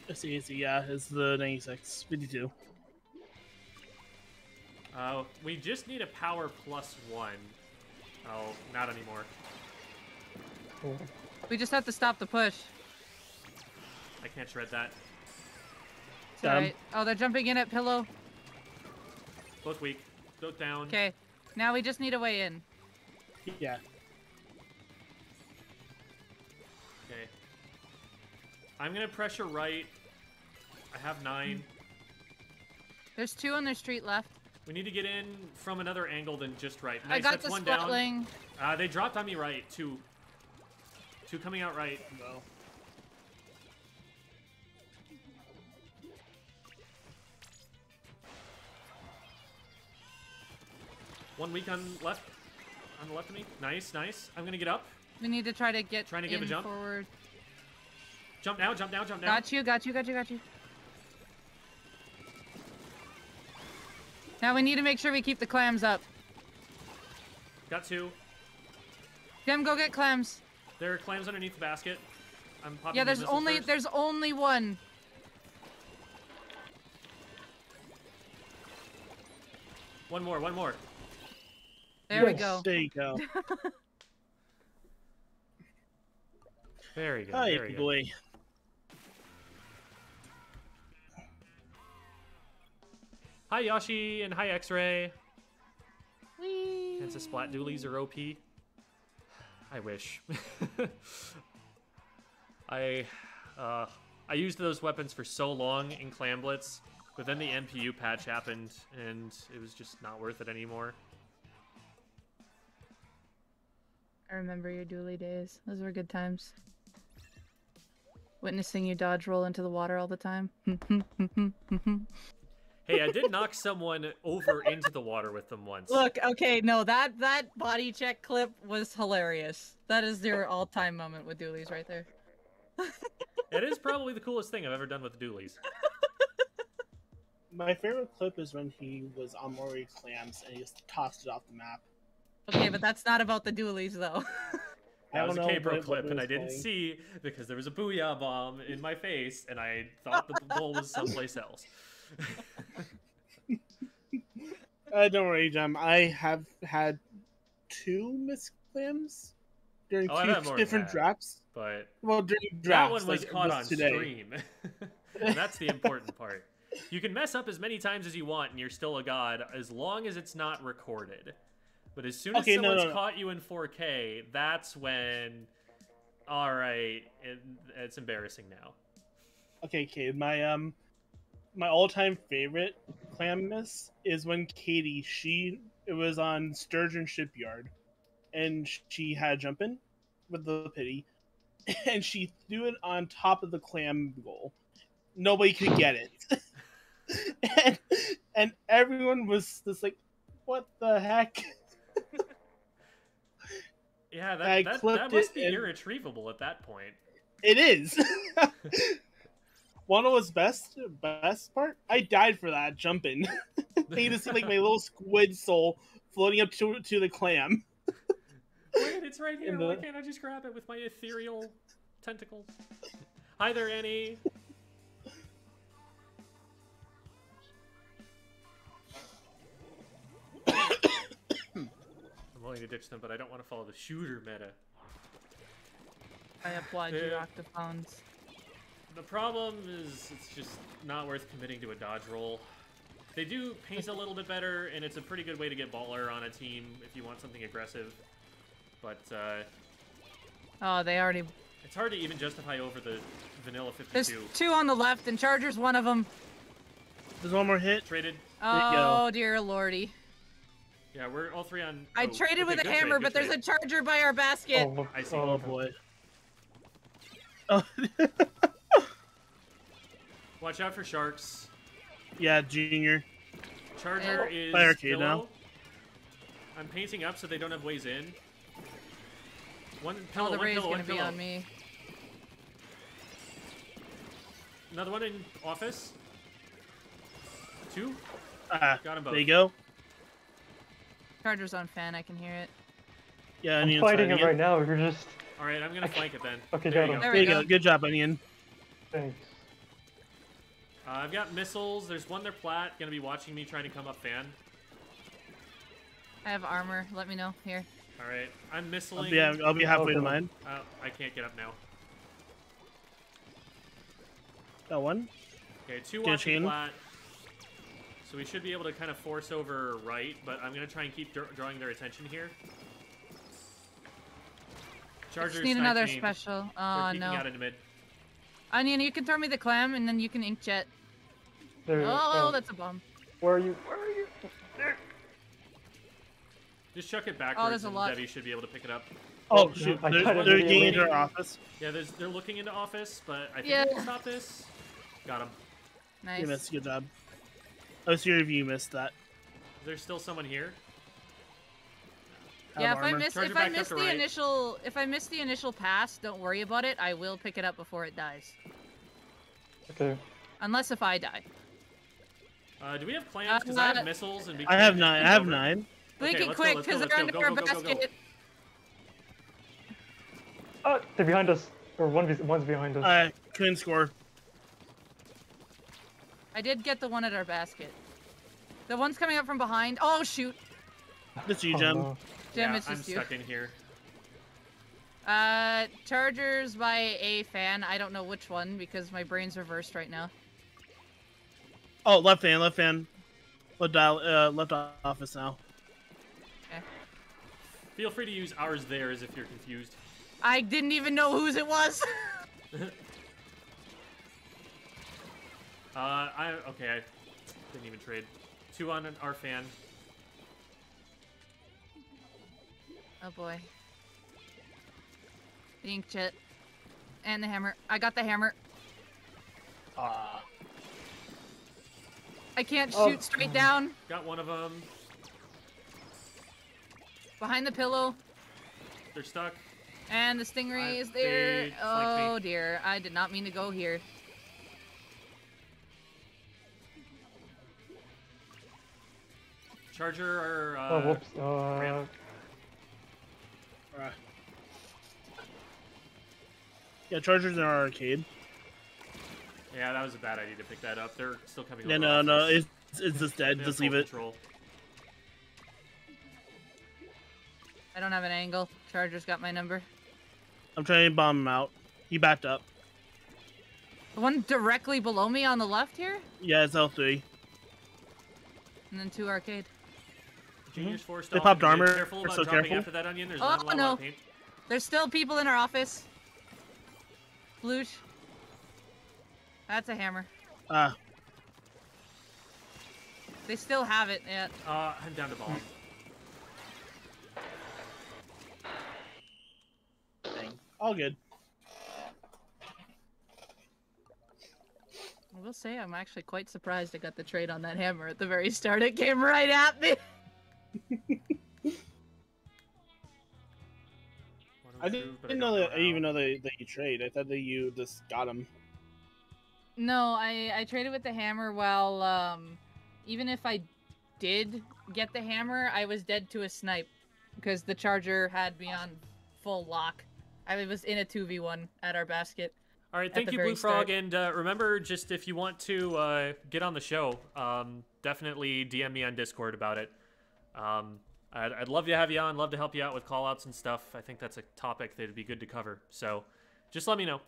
I see. I see. Yeah, it's the 96, 52.
Uh, we just need a power plus one. Oh, not anymore.
We just have to stop the push.
I can't shred that.
It's
Got 'em.
alright. Oh, they're jumping in at pillow.
Both weak. Both down.
Okay. Now we just need a way in.
Yeah.
Okay. I'm gonna pressure right. I have nine.
There's two on their street left.
We need to get in from another angle than just right.
I got
that's
the
one down. Uh, they dropped on me right. Two. Two coming out right.
No.
One weak on left. On the left of me. Nice, nice. I'm gonna get up.
We need to try to get
Trying to give a jump?
forward.
Jump now, jump now, jump now.
Got you, got you, got you, got you. Now we need to make sure we keep the clams up.
Got two.
Gem, go get clams.
There are clams underneath the basket. I'm popping.
Yeah, there's only
first.
there's only one.
One more, one more.
There
yes, we
go.
There you go. Hi, boy.
Hi, Yoshi, and hi, X-Ray.
Wee.
And Splat Dualies are OP. I wish. I uh, I used those weapons for so long in Clam Blitz, but then the MPU patch happened and it was just not worth it anymore.
I remember your dually days. Those were good times. Witnessing you dodge roll into the water all the time.
Hey, I did knock someone over into the water with them once.
Look, okay, no, that that body check clip was hilarious. That is your all-time moment with dualies right there.
It is probably the coolest thing I've ever done with Dualies.
My favorite clip is when he was on Moray Clams and he just tossed it off the map.
Okay, but that's not about the dualies though.
That was a
don't know
kpro clip, and I didn't
playing.
see because there was a booyah bomb in my face, and I thought the goal was someplace else.
Uh, don't worry, Gem. I have had two Miss Clams during
Oh,
two
had more than
different
that.
drafts.
But
Well, during
that one was
like,
caught
this
on
today.
stream, and that's the important part. You can mess up as many times as you want, and you're still a god, as long as it's not recorded. But as soon as
Okay,
someone's
no, no.
caught you in 4K, that's when, all right, it, it's embarrassing now.
Okay, okay. My um, my all-time favorite clam miss is when Katie she it was on Sturgeon Shipyard, and she had jumping with the pity, and she threw it on top of the clam goal. Nobody could get it, and and everyone was just like, "What the heck?"
Yeah, that that, that must be
and-
irretrievable at that point.
It is. One of his best best part. I died for that jumping. you to see like my little squid soul floating up to to the clam.
Wait, it's right here.
In
Why can't I just grab it with my ethereal tentacles? Hi there, Annie. I'm willing to ditch them, but I don't want to follow the shooter meta.
I applaud you,
Yeah.
Octophones.
The problem is it's just not worth committing to a dodge roll. They do paint a little bit better, and it's a pretty good way to get baller on a team if you want something aggressive. But uh,
Oh, they already.
it's hard to even justify over the vanilla 52.
There's two on the left, and Charger's one of them.
There's one more hit.
Traded.
Oh dear lordy!
Yeah, we're all three on.
I
oh,
traded
okay,
with a hammer,
trade,
but
good
there's a. Charger by our basket.
Oh,
I see.
Oh boy. Oh
Watch out for sharks.
yeah, Junior.
Charger
Yeah.
is
Play arcade now.
I'm painting up so they don't have ways in. One pillow,
the
one
ray's
pillow,
gonna
one
be
pillow.
on me.
Another one in office. Two.
Ah,
Got 'em both.
there you go.
Charger's on fan. I can hear it.
Yeah,
I'm fighting
fighting
it right now. You're just
All right, I'm gonna flank it then.
Okay,
there
got
you
him.
go.
There
There you go.
go.
Good job, Onion.
thanks.
Uh, I've got missiles. There's one there plat. Gonna be watching me trying to come up fan.
I have armor. Let me know here.
All right, I'm
I'll I'll be halfway to mine.
Oh, I can't get up now.
Got one.
Okay, two
Get a
watching plat. So we should be able to kind of force over right, but I'm gonna try and keep drawing their attention here. Chargers
Just need another special. Oh no.
out into mid.
Onion, you can throw me the clam, and then you can inkjet.
There,
Oh,
oh,
that's a bomb.
where are you? Where are you?
Just chuck it oh, backwards,
there's a
and
lot.
Debbie should be able to pick it up.
Oh
Oh,
shoot!
I
They're,
tried
they're
do
into our office.
Yeah, there's, they're looking into office, but I think
Yeah.
we can stop this. Got him.
Nice.
You missed. Good job. Oh, so if you missed that.
There's still someone here.
Have
Yeah, if I miss
Charger
if I miss the
right.
initial if I miss the initial pass, don't worry about it. I will pick it up before it dies.
Okay.
Unless if I die.
Uh, do we have plans? Because I
Uh,
have missiles and we
I have nine. I have
over.
nine.
Blink
Okay,
it quick, because
let's
they're
go,
under
go,
our basket.
Oh, they're behind us. Or one, one's behind us.
I couldn't score.
I did get the one at our basket. The one's coming up from behind. Oh shoot!
This you,
Oh, no.
Jim,
yeah,
it's
I'm
just you.
stuck in here.
Uh, Chargers by a fan. I don't know which one because my brain's reversed right now.
Oh, left fan, left hand. Left dial, uh, left office now. Okay.
Feel free to use ours theirs if you're confused.
I didn't even know whose it was.
Uh, I okay. I didn't even trade. Two on an, our fan.
Oh boy. The inkjet. And the hammer. I got the hammer.
Ah.
I can't
Oh.
shoot straight down.
Got one of them.
Behind the pillow.
They're stuck.
And the stingray
I-
is there.
they flanked.
Oh dear. I did not mean to go here.
Charger or uh,
oh, whoops. Uh,
ramp.
Alright. Yeah, Chargers in our arcade.
Yeah, that was a bad idea to pick that up. They're still coming.
Yeah,
over
no,
off
no, it's it's just dead. Just
full
leave it.
Control.
I don't have an angle. Charger's got my number.
I'm trying to bomb him out. He backed up.
The one directly below me on the left here,
Yeah, it's L3.
and then two arcade.
Genius force.
They
dog.
popped armor,
Careful about
so
dropping
careful.
after that onion. There's
Oh,
not a
no.
paint.
There's still people in our office. Bloosh. That's a hammer.
Ah,
They still have it. Yeah.
Uh, I'm down to bomb.
dang. All good.
I will say I'm actually quite surprised I got the trade on that hammer at the very start. It came right at me.
One
I didn't, didn't know that. I even know that, that you trade. I thought that you just got him.
No, I I traded with the hammer. While um, even if I did get the hammer, I was dead to a snipe because the charger had me on full lock. I was in a two v one at our basket.
All right, thank you, Blue Frog,
start.
and uh, remember, just if you want to uh, get on the show, um, definitely DM me on Discord about it. Um, I'd, I'd love to have you on, love to help you out with callouts and stuff. I think that's a topic that'd be good to cover. So, just let me know.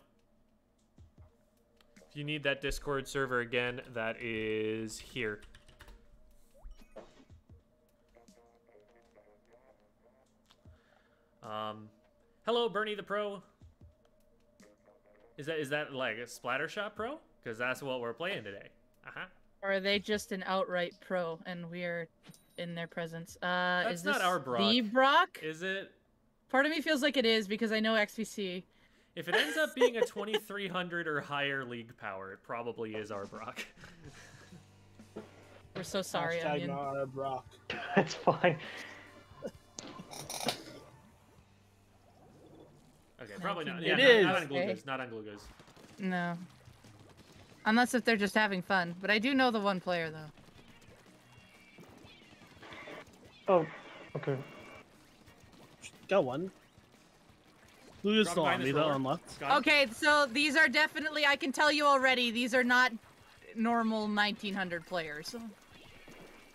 If you need that Discord server again, that is here. Um, hello, Bernie the Pro. Is that is that like a Splattershot Pro? Because that's what we're playing today. Uh huh.
Or are they just an outright pro and we're in their presence? Uh,
That's
is this
not our
the
Brock.
Brock?
Is it?
Part of me feels like it is because I know XVC.
If it ends up being a 2300 or higher league power, it probably is our Brock.
We're so sorry,
Hashtag
Onion.
not our Brock.
That's fine.
Okay, probably not.
It
Yeah,
is.
not, not on
Hey.
Glugos. Not on Glugos.
No. Unless if they're just having fun. But I do know the one player though.
Oh, okay.
Got one. Blue is
Drop
still on me though, on left.
Okay, so these are definitely I can tell you already, these are not normal 1900 players.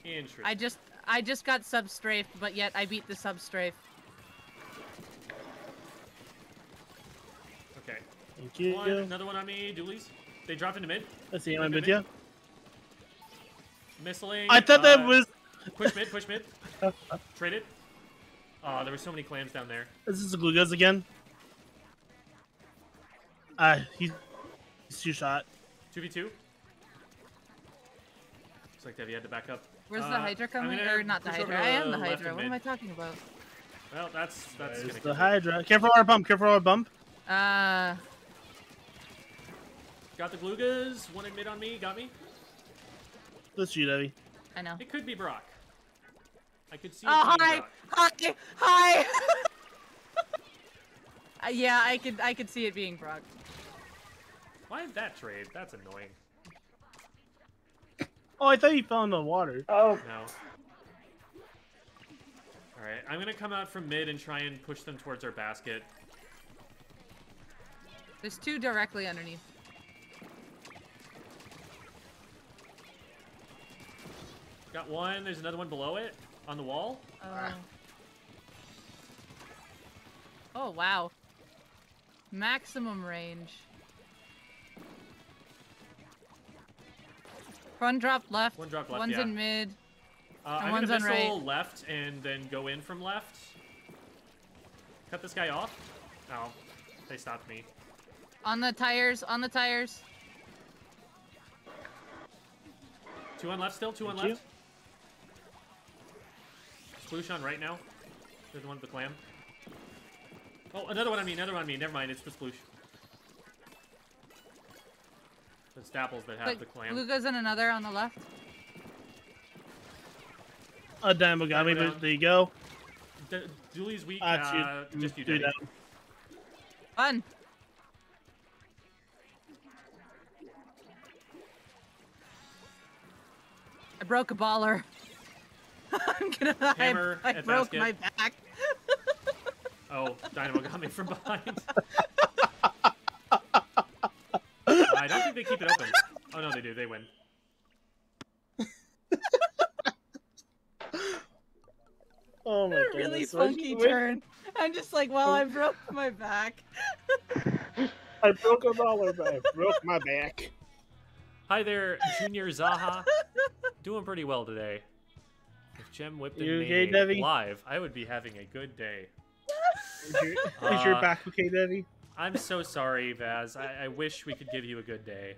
Interesting.
I just I just got sub strafed, but yet I beat the sub strafe.
Okay.
Thank you.
One, another one on me, Dualies. They dropped into mid.
Let's see, him in
Wait a
with
minute.
I thought that
uh,
was.
Push mid, push mid. Traded. Oh, there were so many clams down there.
This is the Glugos again. Uh, he's, he's two shot.
2v2. Looks like Debbie had to back up.
Where's
Uh,
the Hydra
I'm
coming?
gonna
Or not the
push over
Hydra. I am the Hydra. What am I talking about?
Well, that's that's
There's
gonna
the
kill me.
Hydra. Careful our bump. Careful our bump.
Uh
Got the Glugos. One in mid on me. Got me.
Let's shoot Evie.
I know.
It could be Brock. I could see it
Oh
being
hi!
Brock.
Hi! Hi! Uh, yeah, I could I could see it being Brock.
Why is that trade? That's annoying.
Oh, I thought he fell in the water.
Oh,
No. Alright, I'm gonna come out from mid and try and push them towards our basket.
There's two directly underneath.
Got one, there's another one below it on the wall.
Oh. Oh wow. maximum range. One dropped left.
One drop left,
One's
yeah.
in mid.
Uh,
And
I'm
one's
gonna
on
missile
right.
left and then go in from left. Cut this guy off. Oh, they stopped me.
On the tires. On the tires.
Two on left still. Two on
Thank you.
left. Sploosh on right now. There's the one with the clam. Oh, another one on me. Another one on me. Never mind. It's the sploosh. It's Dapples that have
But
the clam.
Luca's in another on the left.
A dynamo got me, but there you go.
D- Dualies weak.
Ah,
uh,
shoot.
just you,
Do that.
Fun. I broke a baller. I'm gonna. I-
Hammer
I,
at
broke
basket.
my back.
Oh, Dynamo got me from behind. I don't think they keep it open. Oh no, they do. They win.
Oh my
a really funky
which-
turn. I'm just like, well, I broke my back.
I broke a dollar, but I broke my back.
Hi there, Junior Zaha. Doing pretty well today. If Gem Whipped
You okay,
me
Debbie?
live, I would be having a good day.
Is your, is your
Uh,
back okay, Debbie?
I'm so sorry, Vaz. I, I wish we could give you a good day.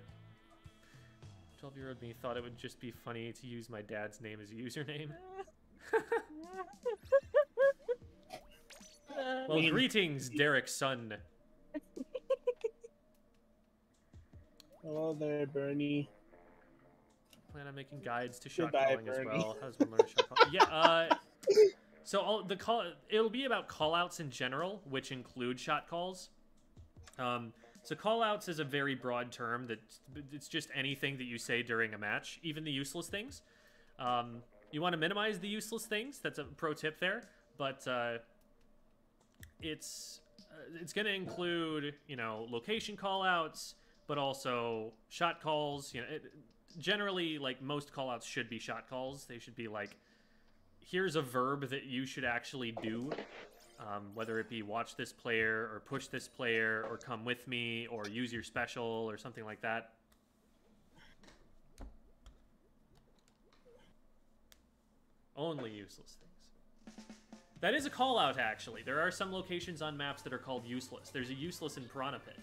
12 year old me thought it would just be funny to use my dad's name as a username. Well,
mean-
greetings, Derek's son.
Hello there, Bernie.
Plan on making guides to shot
Goodbye,
calling as well. How does one learn shot call? Yeah, uh, so all the call it'll be about callouts in general, which include shot calls. Um, so callouts is a very broad term that it's just anything that you say during a match, even the useless things. Um, you want to minimize the useless things. That's a pro tip there, but uh, it's uh, it's going to include you know location callouts, but also shot calls. You know, it, generally like most callouts should be shot calls. They should be like, here's a verb that you should actually do. Um, whether it be watch this player or push this player or come with me or use your special or something like that. Only useless things. That is a call out, actually. There are some locations on maps that are called useless. There's a useless in Piranha Pit.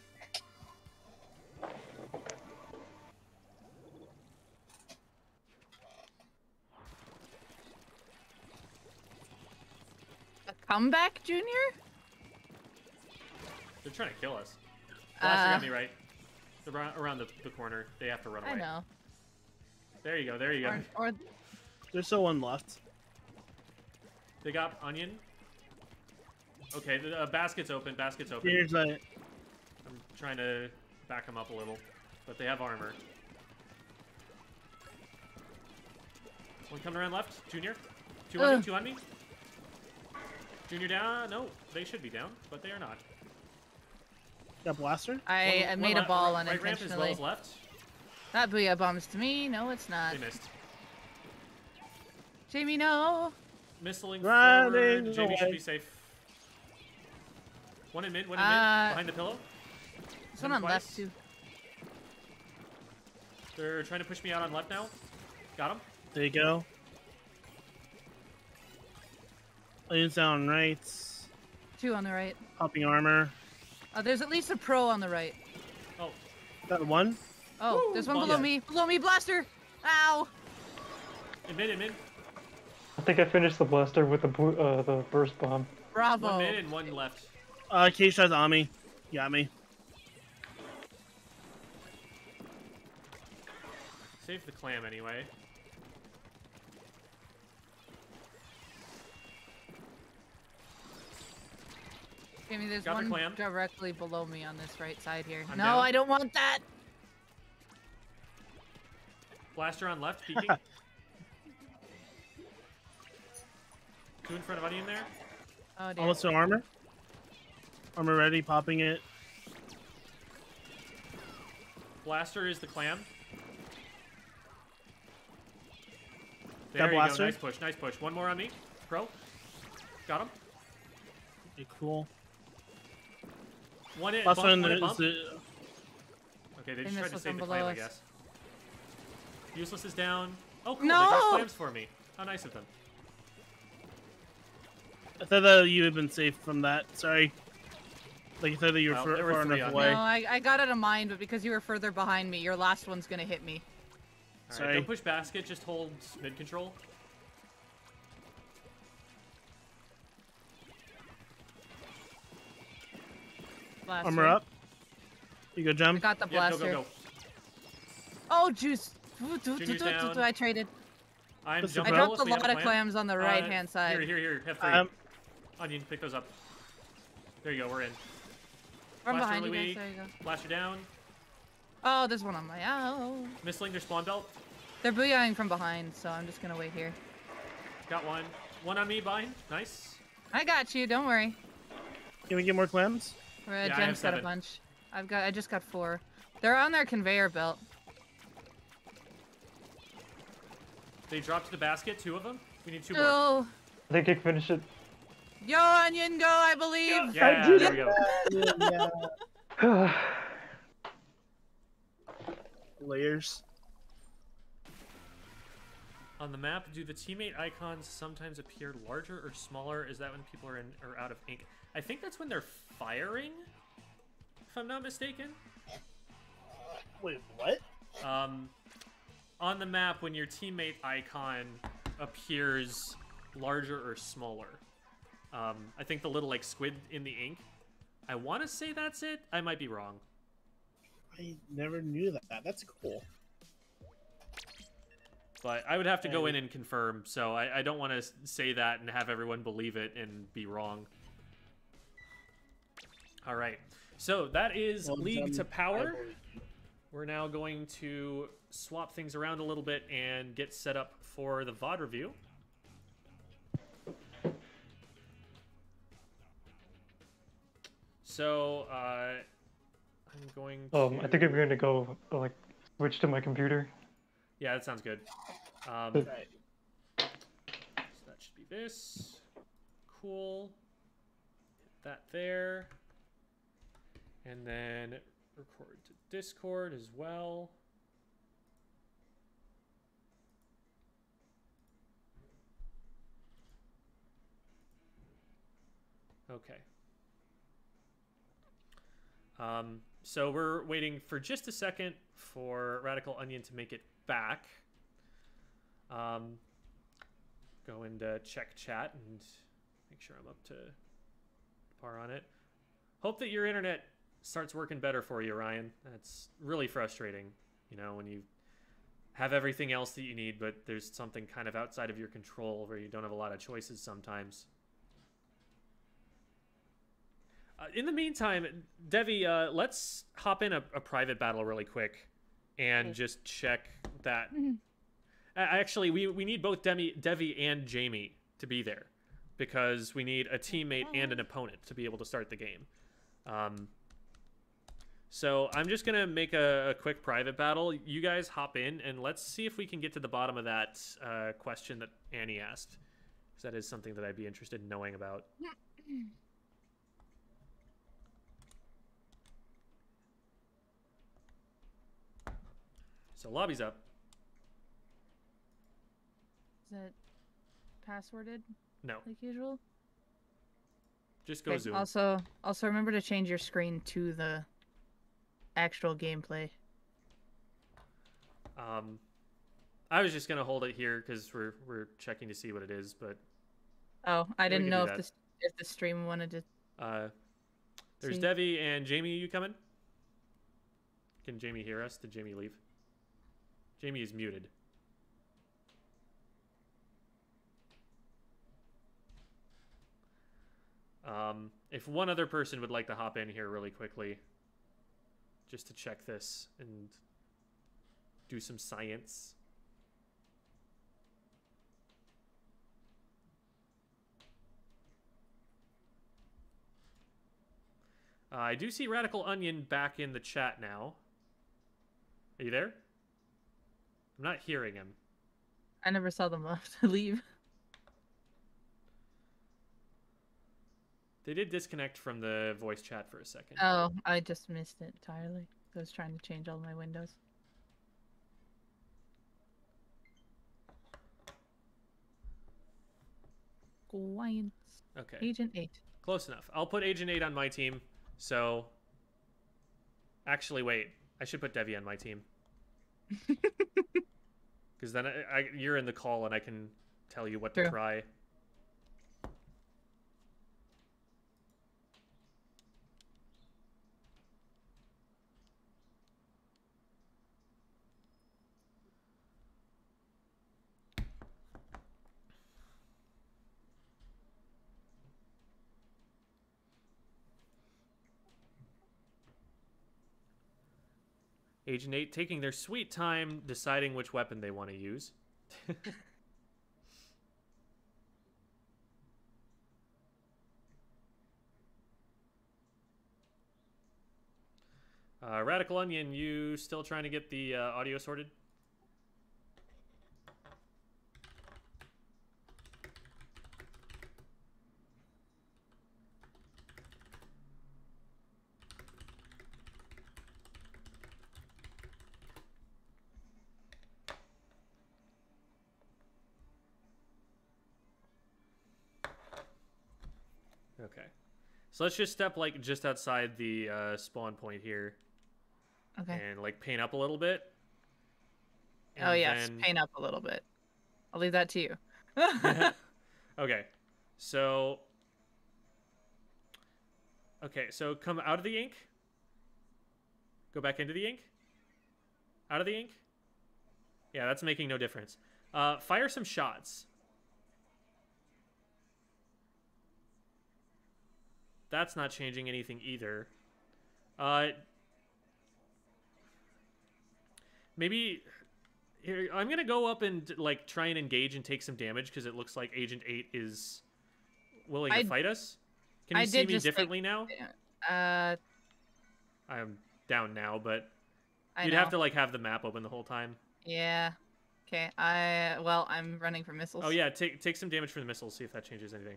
Comeback, Junior?
They're trying to kill us. Blaster
Uh,
got me right. They're around, around the, the corner. They have to run away.
I know.
There you go. There you go.
Or, or
There's still one left.
They got onion. Okay, the uh, basket's open. Basket's open.
Here's a
I'm trying to back them up a little, but they have armor. One coming around left. Junior. Two on me. Two on me. Junior down. No, they should be down, but they are not.
got blaster.
I,
One-
I made a
le-
ball
right, right ramp as well
unintentionally.
as left.
That booyah bombs to me. No, it's not.
They missed.
Jamie, no.
Missling
Running
forward. Jamie should be safe. One in mid. One in
Uh,
mid. Behind the pillow.
This one
him
on left too.
They're trying to push me out on left now. Got him.
There you go. Lanes down right.
Two on the right.
Popping armor.
Oh, there's at least a pro on the right.
Oh,
Got one.
Oh,
Woo,
there's one below
dead.
me. Below me, blaster. Ow.
in mid, in mid.
I think I finished the blaster with the bo- uh, the burst bomb.
Bravo.
One mid and one left.
Uh, K-Shot's on me. Got me.
Save the clam anyway.
Jamie, there's
Got
one
clam.
directly below me on this right side here.
I'm
no,
down.
I don't want that.
Blaster on left, peeking. Two in front of onion there.
Oh dear.
Almost to armor. Armor ready. Popping it.
Blaster is the clam.
Got
There you
blaster?
go. Nice push. Nice push. One more on me. Pro. Got him.
Okay, cool.
One hit.
Last
bump,
one
one hit
is
bump.
uh,
Okay, they
They
just tried to save the
below
claim, I guess. Useless is down. Oh, cool. They
No!
got clams for me. How nice of them.
I thought that you had been safe from that. Sorry. Like I thought that you were
Well,
far,
were
far enough away.
No, I, I got it a mine, but because you were further behind me, your last one's gonna hit me.
All right,
Sorry.
don't push basket. Just hold mid control.
Blaster.
Armor up. You go,
I got the
Yep, go,
blaster.
go, go.
Oh, juice.
Junior's down.
I traded.
I'm
I
jumping.
bro.
dropped a lot of
clam.
clams on the
Uh,
right hand side.
Here, here, here. Have three.
Um,
Onion, pick those up. There you go. We're in.
From
blaster
behind you
really
guys. There you go.
Blaster down.
Oh, there's one on my. Oh.
Missling their spawn belt.
They're booyahing from behind, so I'm just gonna wait here.
Got one. One on me behind. Nice.
I got you. Don't worry.
Can we get more clams?
I have
Jen's got a bunch. I've got. I just got four. They're on their conveyor belt.
They dropped to the basket. Two of them. We need two more.
Oh,
I think I can finish it.
yo, onion, go! I believe.
Yeah,
did
there we go.
yeah. Layers.
On the map, do the teammate icons sometimes appear larger or smaller? Is that when people are in or out of ink? I think that's when they're firing, if I'm not mistaken.
Wait, what?
Um, on the map, when your teammate icon appears larger or smaller, um, I think the little like squid in the ink. I want to say that's it. I might be wrong.
I never knew that. That's cool.
But I would have to go in
And-
confirm, so I, I don't want to say that and have everyone believe it and be wrong. All right, so that is
Well
League
done,
to Power. We're now going to swap things around a little bit and get set up for the VOD review. So, uh, I'm going to...
Um, I think I'm going to go like switch to my computer.
Yeah, that sounds good. Um, So that should be this. Cool. Hit that there. And then record to Discord as well. Okay. Um, so we're waiting for just a second for Radical Onion to make it back. Um, go uh, check chat and make sure I'm up to par on it. Hope that your internet starts working better for you, Ryan. That's really frustrating, you know, when you have everything else that you need, but there's something kind of outside of your control where you don't have a lot of choices sometimes. Uh, in the meantime, Devi, uh, let's hop in a, a private battle really quick and
Cool.
just check that
Mhm.
a- Actually, we, we need both Demi, Devi and Jamie to be there because we need a teammate and an opponent to be able to start the game. Um, so I'm just gonna make a, a quick private battle. You guys hop in and let's see if we can get to the bottom of that uh, question that Annie asked, because that is something that I'd be interested in knowing about. So lobby's up.
Is it passworded
No,
like usual?
just go
Okay,
Zoom.
Also, also remember to change your screen to the actual gameplay.
Um, I was just gonna hold it here because we're we're checking to see what it is, but
Oh, I didn't know if the if the stream wanted to.
uh, there's
See.
Devi and Jamie. You coming? Can Jamie hear us? Did Jamie leave? Jamie is muted. Um, if one other person would like to hop in here really quickly, just to check this and do some science. Uh, I do see Radical Onion back in the chat now. Are you there? I'm not hearing him.
I never saw them left leave.
They did disconnect from the voice chat for a second.
Oh, I just missed it entirely. I was trying to change all my windows. Alliance.
Okay.
Agent 8.
Close enough. I'll put Agent 8 on my team. So. Actually, wait. I should put Devi on my team. Because then I, I, you're in the call and I can tell you what to try. Agent 8 taking their sweet time deciding which weapon they want to use. uh, Radical Onion, you still trying to get the uh, audio sorted? Okay. So let's just step like just outside the uh, spawn point here
Okay.
and like paint up a little bit.
oh, yes.
then-
Paint up a little bit. I'll leave that to you.
okay. So Okay, so come out of the ink. Go back into the ink. Out of the ink. Yeah, that's making no difference. Uh, fire some shots. That's not changing anything either. Uh, maybe here I'm gonna go up and like try and engage and take some damage because it looks like Agent Eight is willing to fight us. Can you
I
see me
just, like,
differently now?
Uh,
I'm down now, but
I
you'd
know.
have to like have the map open the whole time.
Yeah. Okay. I well, I'm running for missiles.
Oh yeah, take take some damage from the missiles. See if that changes anything.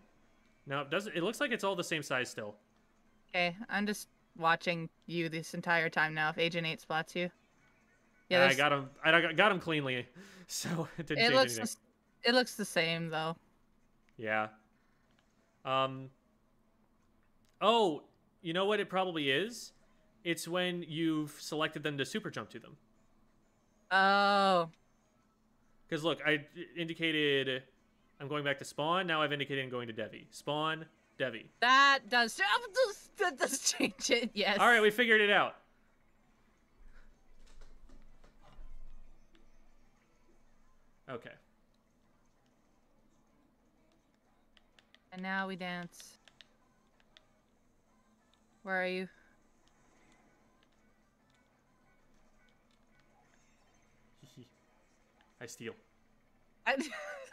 No, it doesn't. It looks like it's all the same size still.
Okay. I'm just watching you this entire time now. If Agent Eight spots you. Yeah.
I got him. I got- got him cleanly, so it didn't
It
change
looks.
anything.
The, it looks the same though.
Yeah. Um. Oh, you know what? It probably is. It's when you've selected them to super jump to them.
Oh.
Because look, I indicated I'm going back to spawn. Now I've indicated I'm going to Devi. Spawn, Devi.
That does. That does change it. Yes.
All right, we figured it out. Okay.
And now we dance. Where are you?
I steal.
I...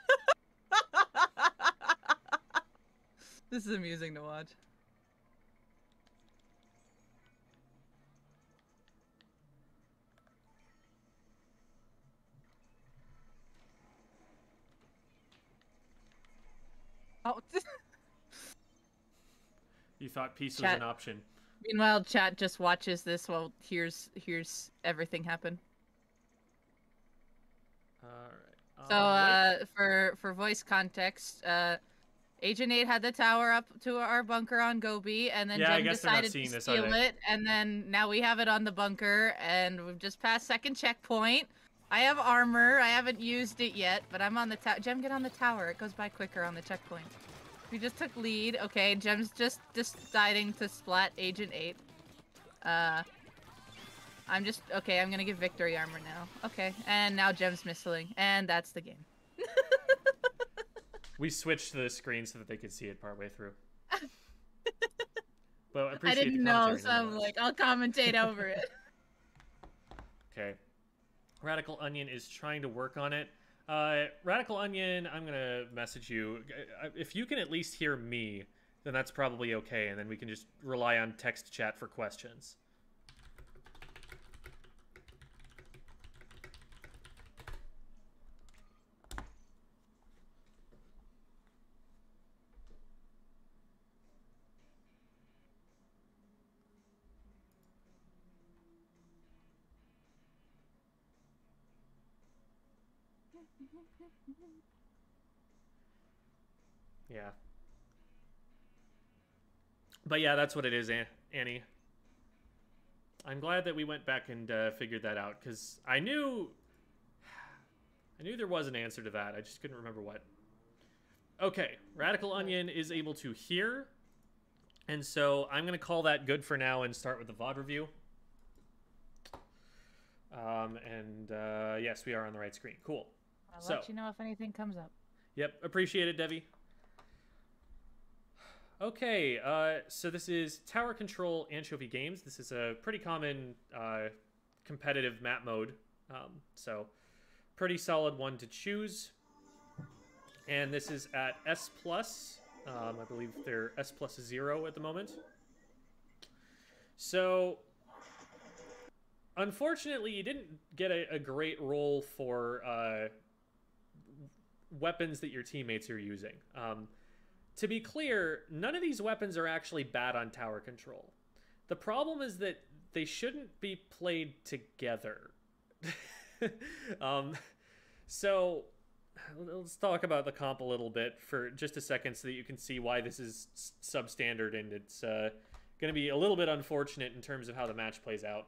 this is amusing to watch. Oh,
You thought peace was an option.
meanwhile, chat just watches this while here's here's everything happen.
All right.
So,
Um,
uh, for for voice context, uh, Agent Eight had the tower up to our bunker on Gobi, and then
Yeah, I
Gem
guess they're not
decided to
this,
steal it, and then now we have it on the bunker, and we've just passed second checkpoint. I have armor. I haven't used it yet, but I'm on the tower. Gem, get on the tower. It goes by quicker on the checkpoint. We just took lead. Okay, Gem's just deciding to splat Agent Eight. Uh, I'm just okay. I'm gonna give victory armor now. Okay, and now Gem's missing, and that's the game.
we switched the screen so that they could see it partway through. But I,
I didn't know, so I'm like, I'll commentate over it.
Okay. Radical Onion is trying to work on it. Uh, Radical Onion, I'm gonna message you. Uh, If you can at least hear me, then that's probably okay, and then we can just rely on text chat for questions. Yeah. But yeah, that's what it is, Annie. I'm glad that we went back and uh, figured that out because I knew, I knew there was an answer to that. I just couldn't remember what. Okay, Radical Onion is able to hear, and so I'm gonna call that good for now and start with the VOD review. Um, and uh, yes, we are on the right screen. Cool.
I'll
So-
let you know if anything comes up.
Yep, appreciate it, Devi. Okay, uh, so this is Tower Control Anchovy Games. This is a pretty common uh, competitive map mode, um, so pretty solid one to choose. And this is at S plus. Um, I believe they're S plus zero at the moment. So, unfortunately, you didn't get a, a great role for. Uh, weapons that your teammates are using. Um, to be clear, none of these weapons are actually bad on tower control. The problem is that they shouldn't be played together. um, so let's talk about the comp a little bit for just a second so that you can see why this is substandard and it's uh, going to be a little bit unfortunate in terms of how the match plays out.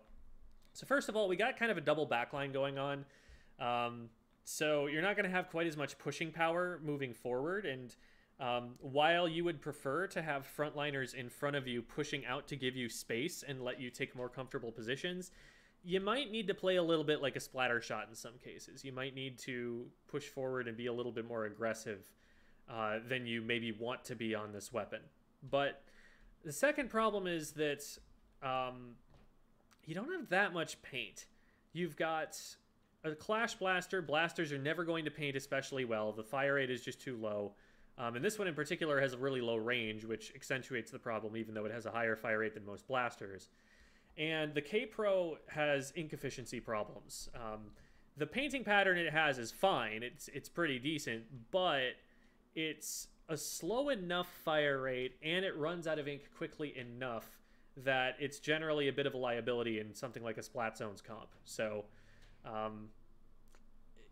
So first of all, we got kind of a double backline going on. Um, so you're not going to have quite as much pushing power moving forward. And um, while you would prefer to have frontliners in front of you pushing out to give you space and let you take more comfortable positions, you might need to play a little bit like a Splattershot in some cases. You might need to push forward and be a little bit more aggressive uh, than you maybe want to be on this weapon. But the second problem is that um, you don't have that much paint. You've got a Clash Blaster. Blasters are never going to paint especially well. The fire rate is just too low. Um, and this one in particular has a really low range, which accentuates the problem, even though it has a higher fire rate than most blasters. And the K Pro has ink efficiency problems. Um, the painting pattern it has is fine. It's it's pretty decent, but it's a slow enough fire rate, and it runs out of ink quickly enough that it's generally a bit of a liability in something like a Splat Zones comp. So um,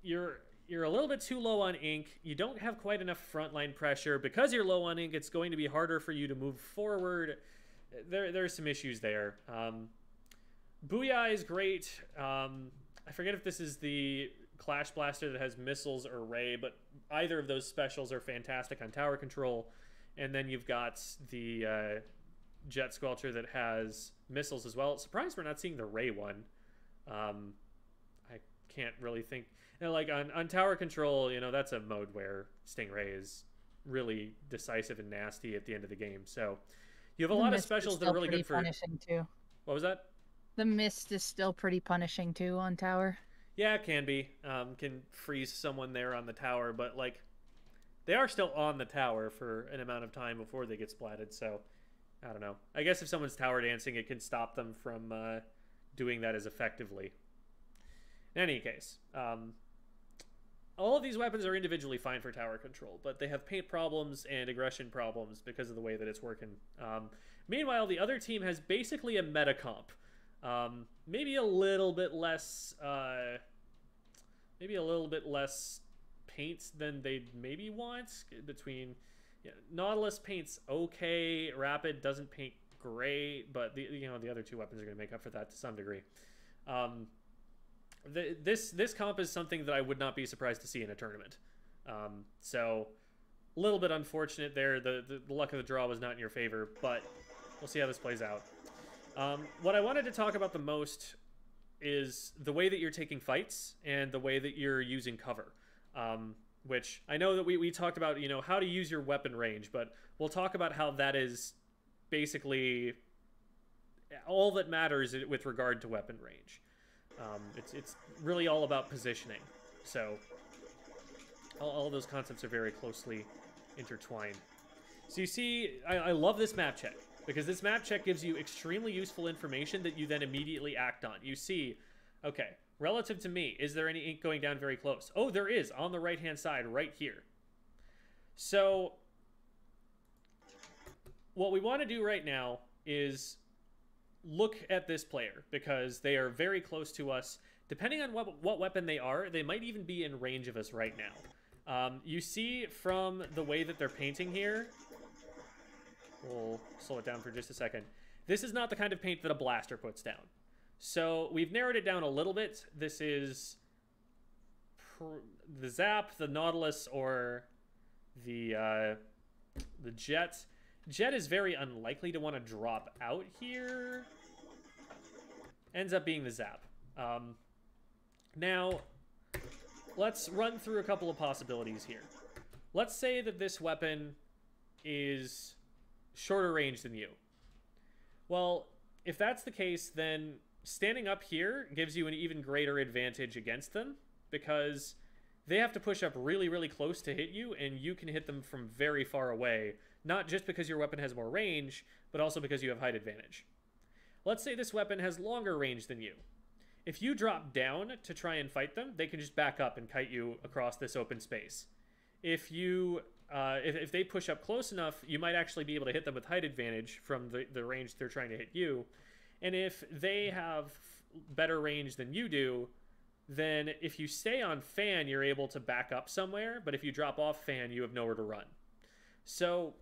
you're you're a little bit too low on ink. You don't have quite enough frontline pressure because you're low on ink. It's going to be harder for you to move forward. There there's some issues there. Um, Booyah is great. Um, I forget if this is the Clash Blaster that has missiles or ray, but either of those specials are fantastic on tower control. And then you've got the uh, Jet Squelcher that has missiles as well. Surprised we're not seeing the ray one. Um, I can't really think. You know, like on, on tower control, you know, that's a mode where Stingray is really decisive and nasty at the end of the game. So you have a
The
lot of specials that are really good for.
punishing too.
What was that?
The mist is still pretty punishing too on tower.
Yeah, it can be. Um, can freeze someone there on the tower, but like they are still on the tower for an amount of time before they get splatted. So I don't know. I guess if someone's tower dancing, it can stop them from uh, doing that as effectively. In any case, um, all of these weapons are individually fine for tower control, but they have paint problems and aggression problems because of the way that it's working. Um, meanwhile, the other team has basically a meta comp. Um, maybe a little bit less, uh, maybe a little bit less paint than they maybe want between. Nautilus paints okay. Rapid doesn't paint great, but the you know the other two weapons are going to make up for that to some degree. Um, this this comp is something that I would not be surprised to see in a tournament. Um, so a little bit unfortunate there. The, the the luck of the draw was not in your favor, but we'll see how this plays out. Um, what I wanted to talk about the most is the way that you're taking fights and the way that you're using cover. Um, which I know that we, we talked about, you know, how to use your weapon range, but we'll talk about how that is basically all that matters with regard to weapon range. Um, it's, it's really all about positioning. So all, all those concepts are very closely intertwined. So you see, I, I love this map check because this map check gives you extremely useful information that you then immediately act on. You see, okay, relative to me, is there any ink going down very close? Oh, there is on the right hand side right here. So what we want to do right now is look at this player because they are very close to us. depending on what, what weapon they are, they might even be in range of us right now. Um, you see from the way that they're painting here, we'll slow it down for just a second. This is not the kind of paint that a blaster puts down. So we've narrowed it down a little bit. This is the Zap, the Nautilus, or the uh, the Jet. Jet is very unlikely to want to drop out here. Ends up being the Zap. Um, now, let's run through a couple of possibilities here. Let's say that this weapon is shorter range than you. Well, if that's the case, then standing up here gives you an even greater advantage against them because they have to push up really, really close to hit you, and you can hit them from very far away, not just because your weapon has more range, but also because you have height advantage. Let's say this weapon has longer range than you. If you drop down to try and fight them, they can just back up and kite you across this open space. If you uh, if, if they push up close enough, you might actually be able to hit them with height advantage from the, the range they're trying to hit you. And if they have better range than you do, then if you stay on fan, you're able to back up somewhere. But if you drop off fan, you have nowhere to run. So,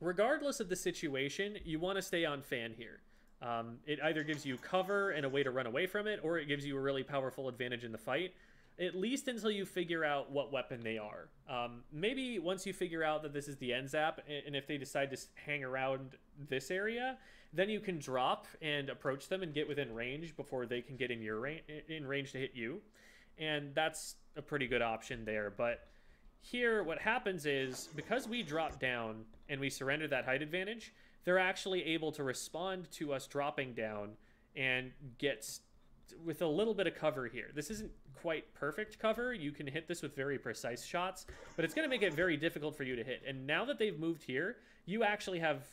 regardless of the situation, you want to stay on fan here. Um, it either gives you cover and a way to run away from it, or it gives you a really powerful advantage in the fight. At least until you figure out what weapon they are. Um, maybe once you figure out that this is the NZAP, and if they decide to hang around this area, then you can drop and approach them and get within range before they can get in your range in range to hit you, and that's a pretty good option there. But here, what happens is because we drop down and we surrender that height advantage, they're actually able to respond to us dropping down and get with a little bit of cover here. This isn't quite perfect cover. You can hit this with very precise shots, but it's going to make it very difficult for you to hit. And now that they've moved here, you actually have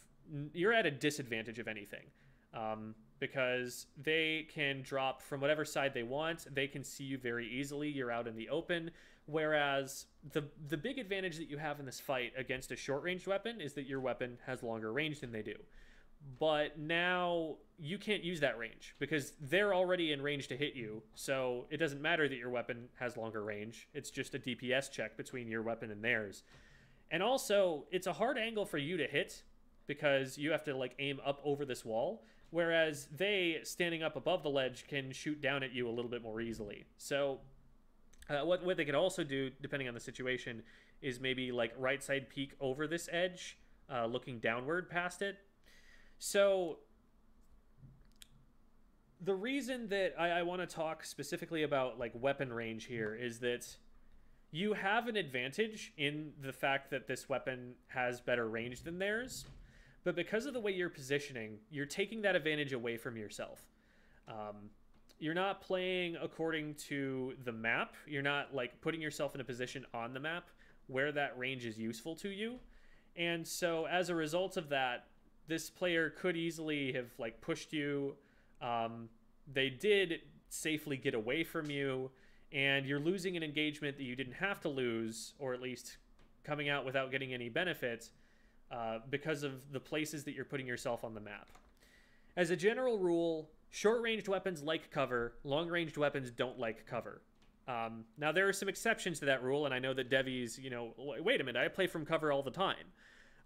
you're at a disadvantage of anything. Um, because they can drop from whatever side they want. They can see you very easily. You're out in the open. Whereas the the big advantage that you have in this fight against a short range weapon is that your weapon has longer range than they do. But now you can't use that range because they're already in range to hit you. So it doesn't matter that your weapon has longer range. It's just a DPS check between your weapon and theirs. And also, it's a hard angle for you to hit because you have to like aim up over this wall whereas they standing up above the ledge can shoot down at you a little bit more easily so uh, what, what they could also do, depending on the situation, is maybe like right side peek over this edge, uh, looking downward past it. So the reason that I, I want to talk specifically about like weapon range here is that you have an advantage in the fact that this weapon has better range than theirs, but because of the way you're positioning, you're taking that advantage away from yourself. Um, you're not playing according to the map. You're not like putting yourself in a position on the map where that range is useful to you. And so as a result of that, this player could easily have like pushed you. Um, they did safely get away from you, and you're losing an engagement that you didn't have to lose, or at least coming out without getting any benefit uh, because of the places that you're putting yourself on the map. As a general rule, Short ranged weapons like cover, long ranged weapons don't like cover. Um, now, there are some exceptions to that rule, and I know that Devi's, you know, wait a minute, I play from cover all the time.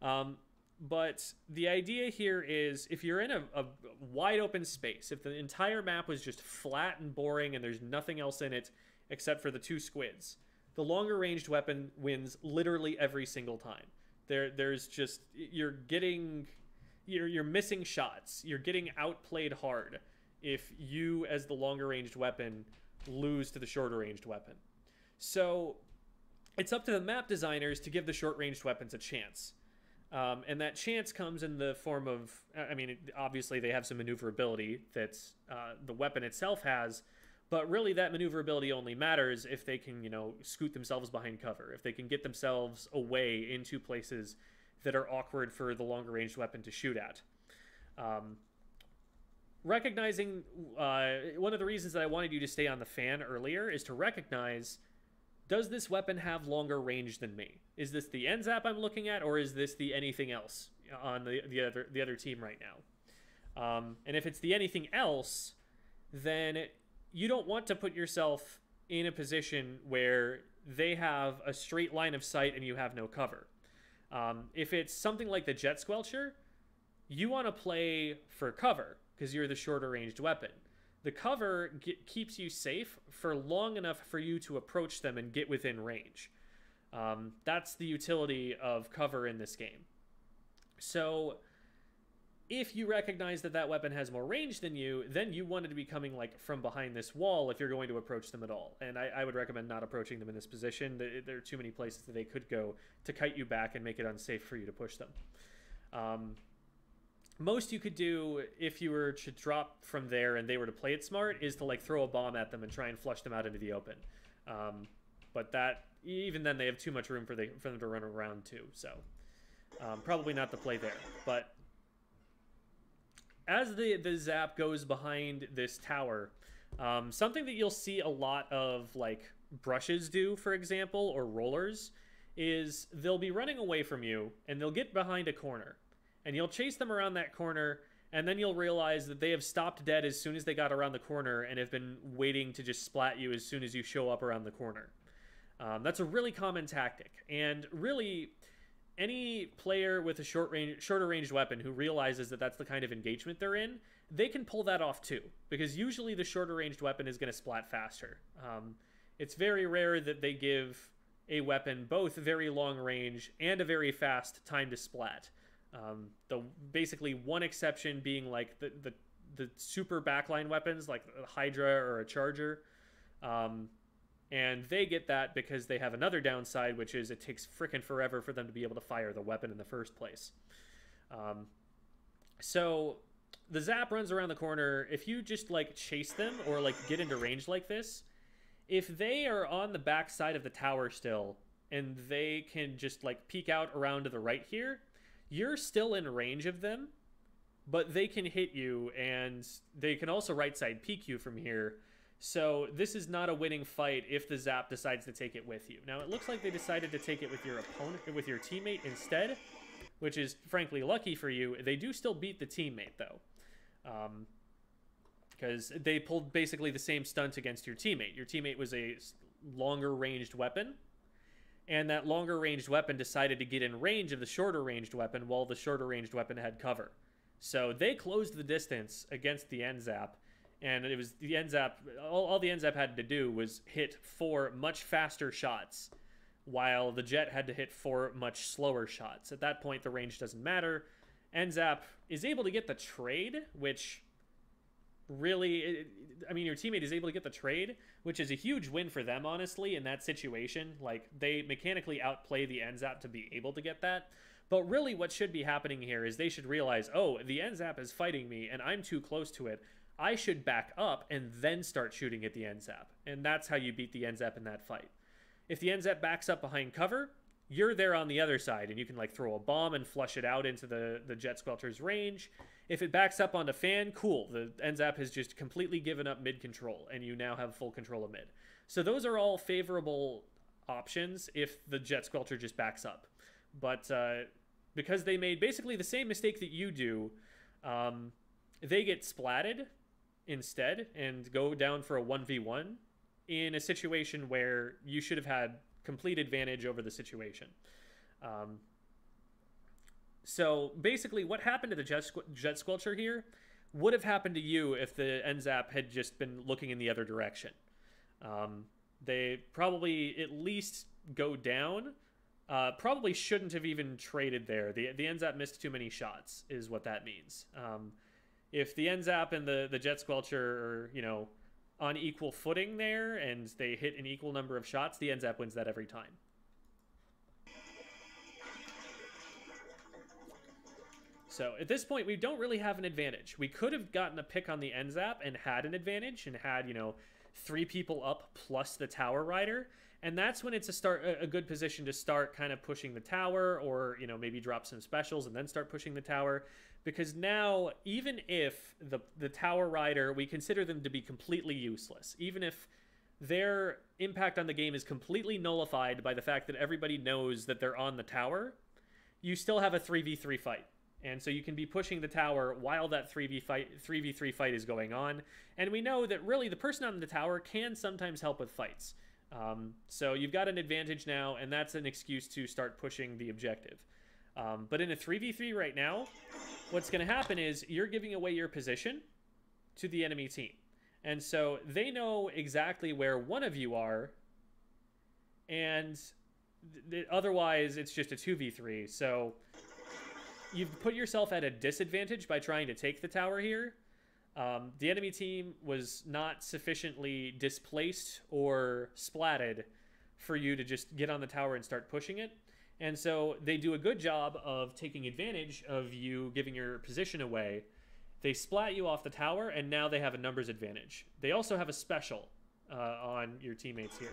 Um, but the idea here is if you're in a, a, wide open space, if the entire map was just flat and boring and there's nothing else in it except for the two squids, the longer ranged weapon wins literally every single time. There, there's just you're getting, you're you're missing shots. You're getting outplayed hard if you, as the longer ranged weapon, lose to the shorter ranged weapon. So it's up to the map designers to give the short ranged weapons a chance. Um, and that chance comes in the form of, I mean, obviously they have some maneuverability that uh, the weapon itself has, but really that maneuverability only matters if they can, you know, scoot themselves behind cover, if they can get themselves away into places that are awkward for the longer ranged weapon to shoot at. Um, recognizing uh, one of the reasons that I wanted you to stay on the fan earlier is to recognize does this weapon have longer range than me? Is this the NZAP I'm looking at, or is this the anything else on the the other the other team right now? Um, and if it's the anything else, then you don't want to put yourself in a position where they have a straight line of sight and you have no cover. Um, if it's something like the Jet Squelcher, you want to play for cover because you're the shorter ranged weapon. The cover keeps you safe for long enough for you to approach them and get within range. Um, that's the utility of cover in this game. So, if you recognize that that weapon has more range than you, then you wanted to be coming like from behind this wall if you're going to approach them at all. And I, I would recommend not approaching them in this position. There, there, are too many places that they could go to kite you back and make it unsafe for you to push them. Um, most you could do if you were to drop from there and they were to play it smart is to like throw a bomb at them and try and flush them out into the open. Um, but that even then they have too much room for they for them to run around too. So um, probably not the play there. But as the the zap goes behind this tower, um, something that you'll see a lot of like brushes do, for example, or rollers, is they'll be running away from you and they'll get behind a corner and you'll chase them around that corner and then you'll realize that they have stopped dead as soon as they got around the corner and have been waiting to just splat you as soon as you show up around the corner. Um, that's a really common tactic, and really, any player with a short range, shorter ranged weapon who realizes that that's the kind of engagement they're in, they can pull that off too. Because usually the shorter ranged weapon is going to splat faster. Um, it's very rare that they give a weapon both very long range and a very fast time to splat. Um, the basically one exception being like the the, the super backline weapons like Hydra or a Charger, um, and they get that because they have another downside, which is it takes freaking forever for them to be able to fire the weapon in the first place. Um, so the zap runs around the corner. If you just like chase them or like get into range like this, if they are on the back side of the tower still and they can just like peek out around to the right here, you're still in range of them, but they can hit you and they can also right side peek you from here. So this is not a winning fight if the Zap decides to take it with you. Now it looks like they decided to take it with your opponent, with your teammate instead, which is frankly lucky for you. They do still beat the teammate though, because um, they pulled basically the same stunt against your teammate. Your teammate was a longer ranged weapon, and that longer ranged weapon decided to get in range of the shorter ranged weapon while the shorter ranged weapon had cover. So they closed the distance against the NZAP, and it was the NZAP. All, all the NZAP had to do was hit four much faster shots, while the Jet had to hit four much slower shots. At that point, the range doesn't matter. NZAP is able to get the trade, which really I mean your teammate is able to get the trade, which is a huge win for them honestly in that situation. Like they mechanically outplay the NZAP to be able to get that. But really what should be happening here is they should realize, "Oh, the NZAP is fighting me and I'm too close to it. I should back up and then start shooting at the NZAP." And that's how you beat the NZAP in that fight. If the NZAP backs up behind cover, you're there on the other side and you can like throw a bomb and flush it out into the the jet squelcher's range if it backs up onto fan cool. The nzap has just completely given up mid control and you now have full control of mid. So those are all favorable options if the jet squelcher just backs up. But uh, because they made basically the same mistake that you do um, they get splatted instead and go down for a 1v1 in a situation where you should have had complete advantage over the situation. Um, so basically, what happened to the Jet, Squ- Jet Squelcher here would have happened to you if the NZAP had just been looking in the other direction. Um, they probably at least go down. Uh, probably shouldn't have even traded there. The the NZAP missed too many shots, is what that means. Um, if the NZAP and the the Jet Squelcher are you know on equal footing there and they hit an equal number of shots, the NZAP wins that every time. So at this point, we don't really have an advantage. We could have gotten a pick on the NZAP and had an advantage and had, you know, three people up plus the tower rider. And that's when it's a start a good position to start kind of pushing the tower or, you know, maybe drop some specials and then start pushing the tower because now even if the the tower rider we consider them to be completely useless even if their impact on the game is completely nullified by the fact that everybody knows that they're on the tower you still have a 3v3 fight And so you can be pushing the tower while that 3v fight 3v3 fight is going on. And we know that really the person on the tower can sometimes help with fights. Um, so you've got an advantage now, and that's an excuse to start pushing the objective. Um, but in a 3v3 right now, what's going to happen is you're giving away your position to the enemy team. And so they know exactly where one of you are, and th- th- otherwise it's just a 2v3. So you've put yourself at a disadvantage by trying to take the tower here. Um, the enemy team was not sufficiently displaced or splatted for you to just get on the tower and start pushing it. And so they do a good job of taking advantage of you giving your position away. They splat you off the tower, and now they have a numbers advantage. They also have a special uh, on your teammates here.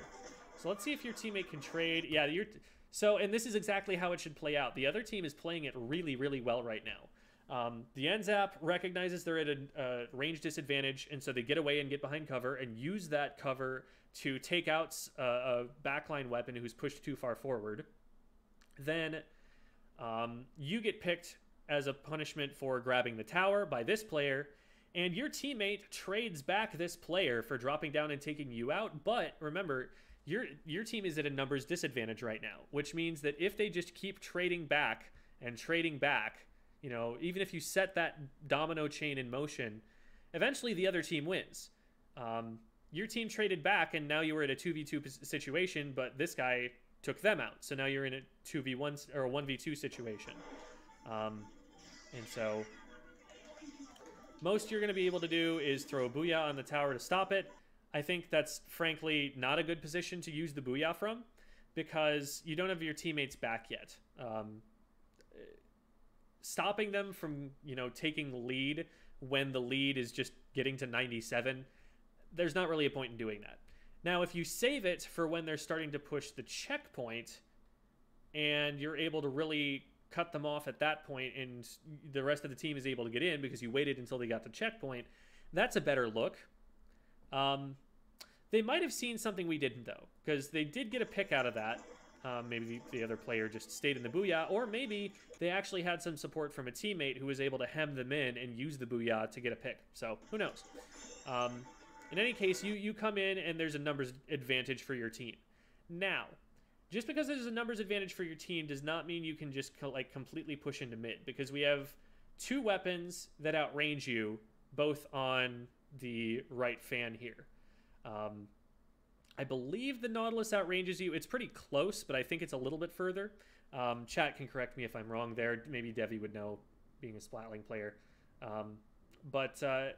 So let's see if your teammate can trade. Yeah, you're. So, and this is exactly how it should play out. The other team is playing it really, really well right now. Um, the NZAP recognizes they're at a uh, range disadvantage, and so they get away and get behind cover and use that cover to take out uh, a backline weapon who's pushed too far forward. Then um, you get picked as a punishment for grabbing the tower by this player, and your teammate trades back this player for dropping down and taking you out. But remember, your your team is at a numbers disadvantage right now, which means that if they just keep trading back and trading back, you know, even if you set that domino chain in motion, eventually the other team wins. Um, your team traded back, and now you were at a two v two situation, but this guy took them out, so now you're in a two v one or a one v two situation. Um, and so most you're going to be able to do is throw a booyah on the tower to stop it. I think that's frankly not a good position to use the booyah from because you don't have your teammates back yet. Um, stopping them from you know taking lead when the lead is just getting to 97, there's not really a point in doing that. Now, if you save it for when they're starting to push the checkpoint, and you're able to really cut them off at that point, and the rest of the team is able to get in because you waited until they got to checkpoint, that's a better look. Um, they might have seen something we didn't, though, because they did get a pick out of that. Um, maybe the, the, other player just stayed in the booyah, or maybe they actually had some support from a teammate who was able to hem them in and use the booyah to get a pick. So who knows? Um, in any case, you you come in and there's a numbers advantage for your team. Now, just because there's a numbers advantage for your team does not mean you can just co- like completely push into mid because we have two weapons that outrange you both on the right fan here. Um, I believe the Nautilus outranges you. It's pretty close, but I think it's a little bit further. Um, chat can correct me if I'm wrong there. Maybe Devi would know, being a Splatling player. Um, but uh,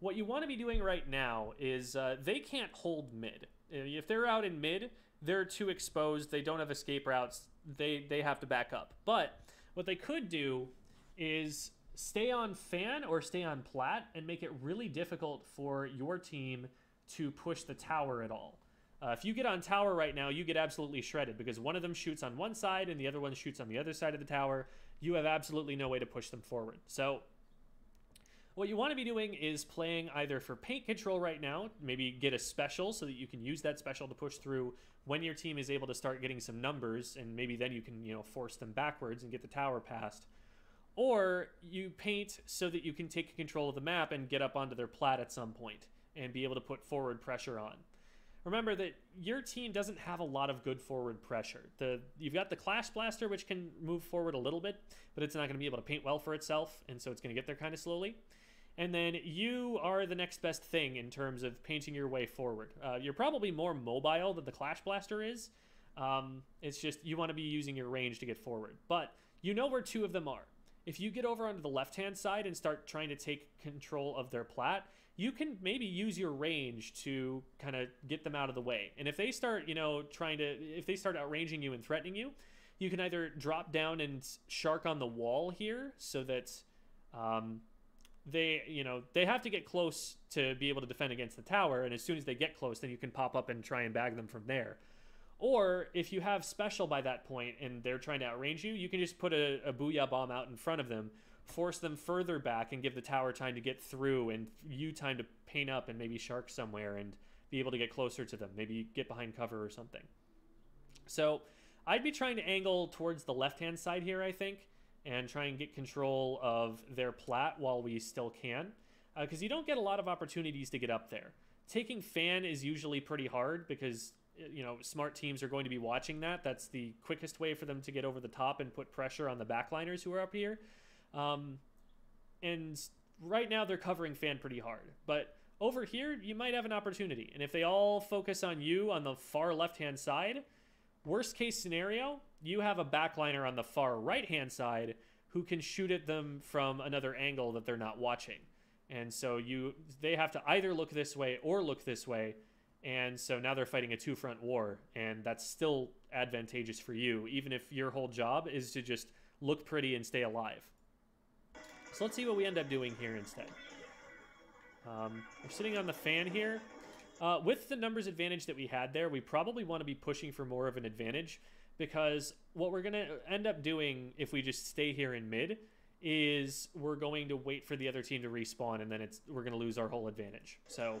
what you want to be doing right now is uh, they can't hold mid. If they're out in mid, they're too exposed. They don't have escape routes. They they have to back up. But what they could do is stay on fan or stay on plat and make it really difficult for your team to push the tower at all. Uh, if you get on tower right now, you get absolutely shredded because one of them shoots on one side and the other one shoots on the other side of the tower. You have absolutely no way to push them forward. So what you want to be doing is playing either for paint control right now, maybe get a special so that you can use that special to push through when your team is able to start getting some numbers, and maybe then you can, you know, force them backwards and get the tower past. Or you paint so that you can take control of the map and get up onto their plat at some point and be able to put forward pressure on. Remember that your team doesn't have a lot of good forward pressure. The you've got the Clash Blaster, which can move forward a little bit, but it's not going to be able to paint well for itself, and so it's going to get there kind of slowly and then you are the next best thing in terms of painting your way forward. Uh, you're probably more mobile than the Clash Blaster is. Um, it's just you want to be using your range to get forward. But you know where two of them are. If you get over onto the left hand side and start trying to take control of their plat, you can maybe use your range to kind of get them out of the way. And if they start, you know, trying to, if they start outranging you and threatening you, you can either drop down and shark on the wall here so that um, they you know they have to get close to be able to defend against the tower and as soon as they get close then you can pop up and try and bag them from there or if you have special by that point and they're trying to outrange you you can just put a, a booyah bomb out in front of them force them further back and give the tower time to get through and you time to paint up and maybe shark somewhere and be able to get closer to them maybe get behind cover or something so i'd be trying to angle towards the left hand side here i think and try and get control of their plat while we still can, because uh, you don't get a lot of opportunities to get up there. Taking fan is usually pretty hard because you know smart teams are going to be watching that. That's the quickest way for them to get over the top and put pressure on the backliners who are up here. Um, and right now they're covering fan pretty hard, but over here you might have an opportunity. And if they all focus on you on the far left hand side, worst case scenario, you have a backliner on the far right hand side who can shoot at them from another angle that they're not watching. And so you they have to either look this way or look this way. And so now they're fighting a two front war, and that's still advantageous for you, even if your whole job is to just look pretty and stay alive. So let's see what we end up doing here instead. Um, we're sitting on the fan here. Uh, with the numbers advantage that we had there, we probably want to be pushing for more of an advantage because what we're going to end up doing if we just stay here in mid is we're going to wait for the other team to respawn and then it's we're going to lose our whole advantage. So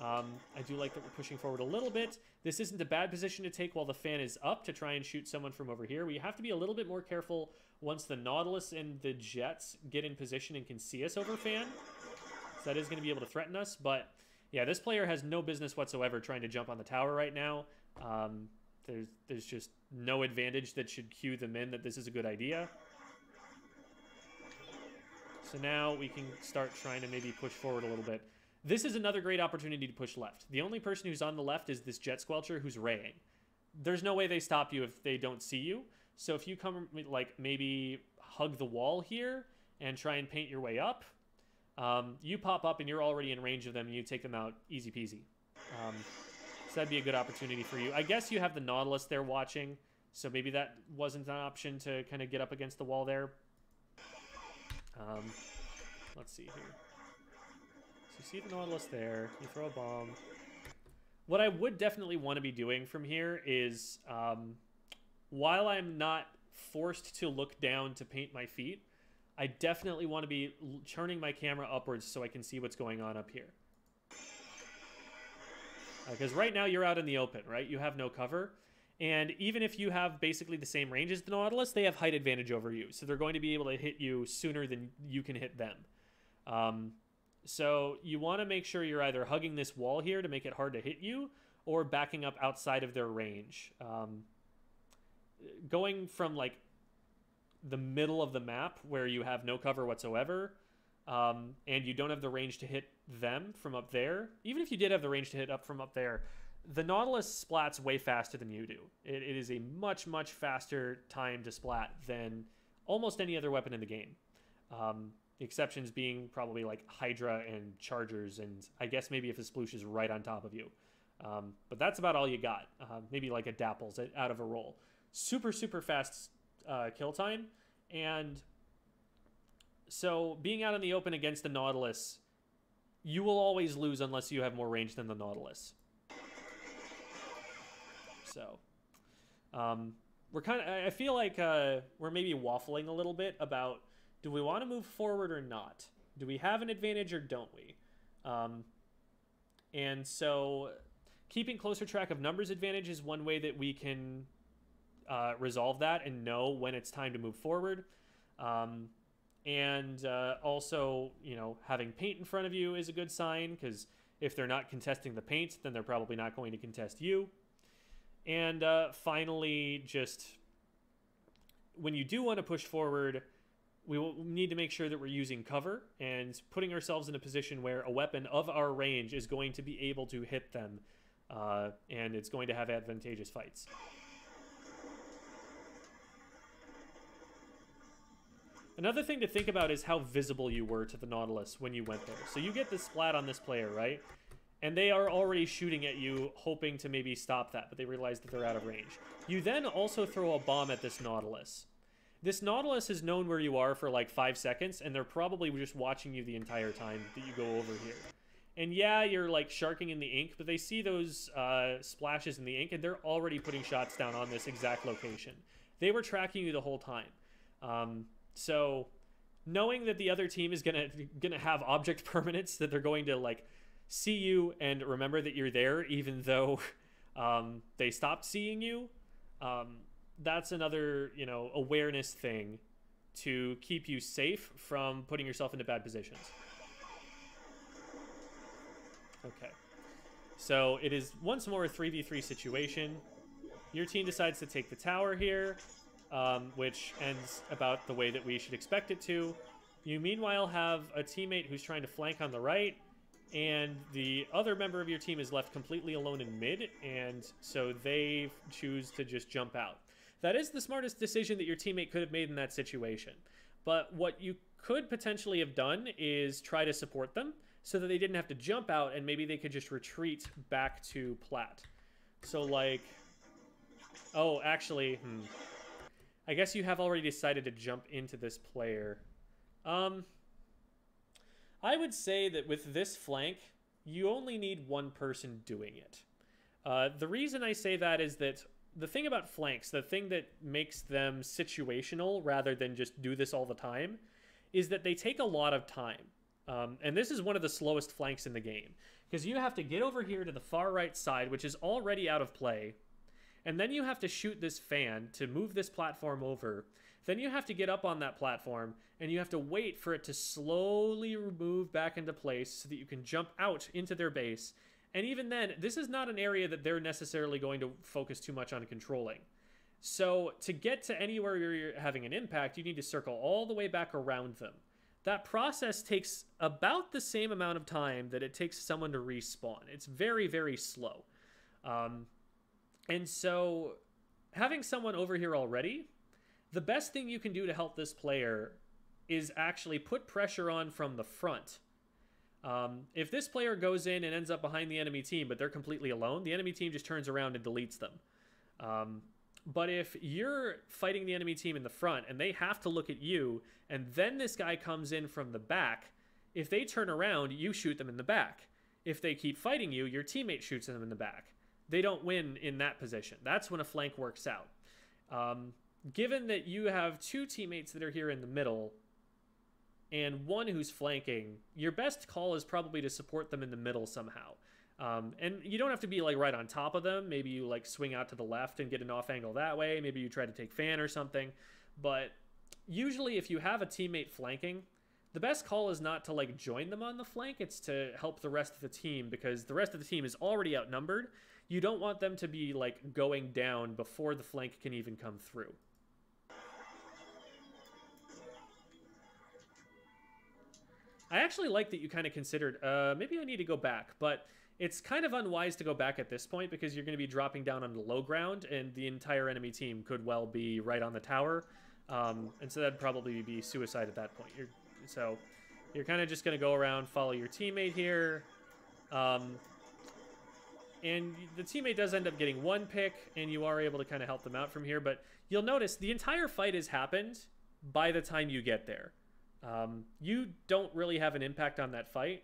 um, I do like that we're pushing forward a little bit. This isn't a bad position to take while the fan is up to try and shoot someone from over here. We have to be a little bit more careful once the Nautilus and the Jets get in position and can see us over fan. So that is going to be able to threaten us. But yeah, this player has no business whatsoever trying to jump on the tower right now. Um, there's, there's just no advantage that should cue them in that this is a good idea. So now we can start trying to maybe push forward a little bit. This is another great opportunity to push left. The only person who's on the left is this Jet Squelcher who's raying. There's no way they stop you if they don't see you. So if you come, like, maybe hug the wall here and try and paint your way up, um, you pop up and you're already in range of them and you take them out easy peasy. Um, so that'd be a good opportunity for you. I guess you have the Nautilus there watching, so maybe that wasn't an option to kind of get up against the wall there. Um, let's see here. So you see the Nautilus there, you throw a bomb. What I would definitely want to be doing from here is, um, while I'm not forced to look down to paint my feet, I definitely want to be turning my camera upwards so I can see what's going on up here. Because uh, right now you're out in the open, right? You have no cover. And even if you have basically the same range as the Nautilus, they have height advantage over you. So they're going to be able to hit you sooner than you can hit them. Um, so you want to make sure you're either hugging this wall here to make it hard to hit you or backing up outside of their range. Um, going from like the middle of the map where you have no cover whatsoever, um, and you don't have the range to hit them from up there, even if you did have the range to hit up from up there, the Nautilus splats way faster than you do. it, it is a much, much faster time to splat than almost any other weapon in the game. Um, the exceptions being probably like Hydra and Chargers, and I guess maybe if a Sploosh is right on top of you. Um, but that's about all you got. Uh, maybe like a Dapples out of a roll. Super, super fast uh, kill time. And so being out in the open against the Nautilus, you will always lose unless you have more range than the Nautilus. So, um, we're kind of, I feel like uh, we're maybe waffling a little bit about do we want to move forward or not? Do we have an advantage or don't we? Um, and so keeping closer track of numbers advantage is one way that we can uh, resolve that and know when it's time to move forward. Um, and uh, also, you know, having paint in front of you is a good sign because if they're not contesting the paint, then they're probably not going to contest you. And uh, finally, just when you do want to push forward, we will need to make sure that we're using cover and putting ourselves in a position where a weapon of our range is going to be able to hit them uh, and it's going to have advantageous fights. Another thing to think about is how visible you were to the Nautilus when you went there. So you get the splat on this player, right? And they are already shooting at you, hoping to maybe stop that, but they realize that they're out of range. You then also throw a bomb at this Nautilus. This Nautilus has known where you are for like five seconds, and they're probably just watching you the entire time that you go over here. And yeah, you're like sharking in the ink, but they see those uh, splashes in the ink, and they're already putting shots down on this exact location. They were tracking you the whole time. Um, so knowing that the other team is gonna gonna have object permanence that they're going to like see you and remember that you're there even though um, they stopped seeing you um, that's another you know awareness thing to keep you safe from putting yourself into bad positions. Okay. So it is once more a 3v3 situation. Your team decides to take the tower here, um, which ends about the way that we should expect it to. You meanwhile have a teammate who's trying to flank on the right, and the other member of your team is left completely alone in mid, and so they choose to just jump out. That is the smartest decision that your teammate could have made in that situation. But what you could potentially have done is try to support them so that they didn't have to jump out and maybe they could just retreat back to plat. So like, oh, actually, hmm. I guess you have already decided to jump into this player. Um, I would say that with this flank, you only need one person doing it. Uh, the reason I say that is that the thing about flanks, the thing that makes them situational rather than just do this all the time, is that they take a lot of time. Um, and this is one of the slowest flanks in the game because you have to get over here to the far right side, which is already out of play, and then you have to shoot this fan to move this platform over. Then you have to get up on that platform and you have to wait for it to slowly move back into place so that you can jump out into their base and even then, this is not an area that they're necessarily going to focus too much on controlling. So to get to anywhere you're having an impact, you need to circle all the way back around them. That process takes about the same amount of time that it takes someone to respawn. It's very, very slow. Um, and so having someone over here already, the best thing you can do to help this player is actually put pressure on from the front um, if this player goes in and ends up behind the enemy team, but they're completely alone, the enemy team just turns around and deletes them. Um, but if you're fighting the enemy team in the front and they have to look at you, and then this guy comes in from the back, if they turn around, you shoot them in the back. If they keep fighting you, your teammate shoots them in the back. They don't win in that position. That's when a flank works out. Um, given that you have two teammates that are here in the middle, and one who's flanking, your best call is probably to support them in the middle somehow. Um, and you don't have to be like right on top of them. Maybe you like swing out to the left and get an off angle that way. Maybe you try to take fan or something. But usually, if you have a teammate flanking, the best call is not to like join them on the flank. It's to help the rest of the team because the rest of the team is already outnumbered. You don't want them to be like going down before the flank can even come through. I actually like that you kind of considered, uh, maybe I need to go back, but it's kind of unwise to go back at this point because you're going to be dropping down on the low ground and the entire enemy team could well be right on the tower. Um, and so that'd probably be suicide at that point. You're, so you're kind of just going to go around, follow your teammate here. Um, and the teammate does end up getting one pick, and you are able to kind of help them out from here. But you'll notice the entire fight has happened by the time you get there. Um, you don't really have an impact on that fight.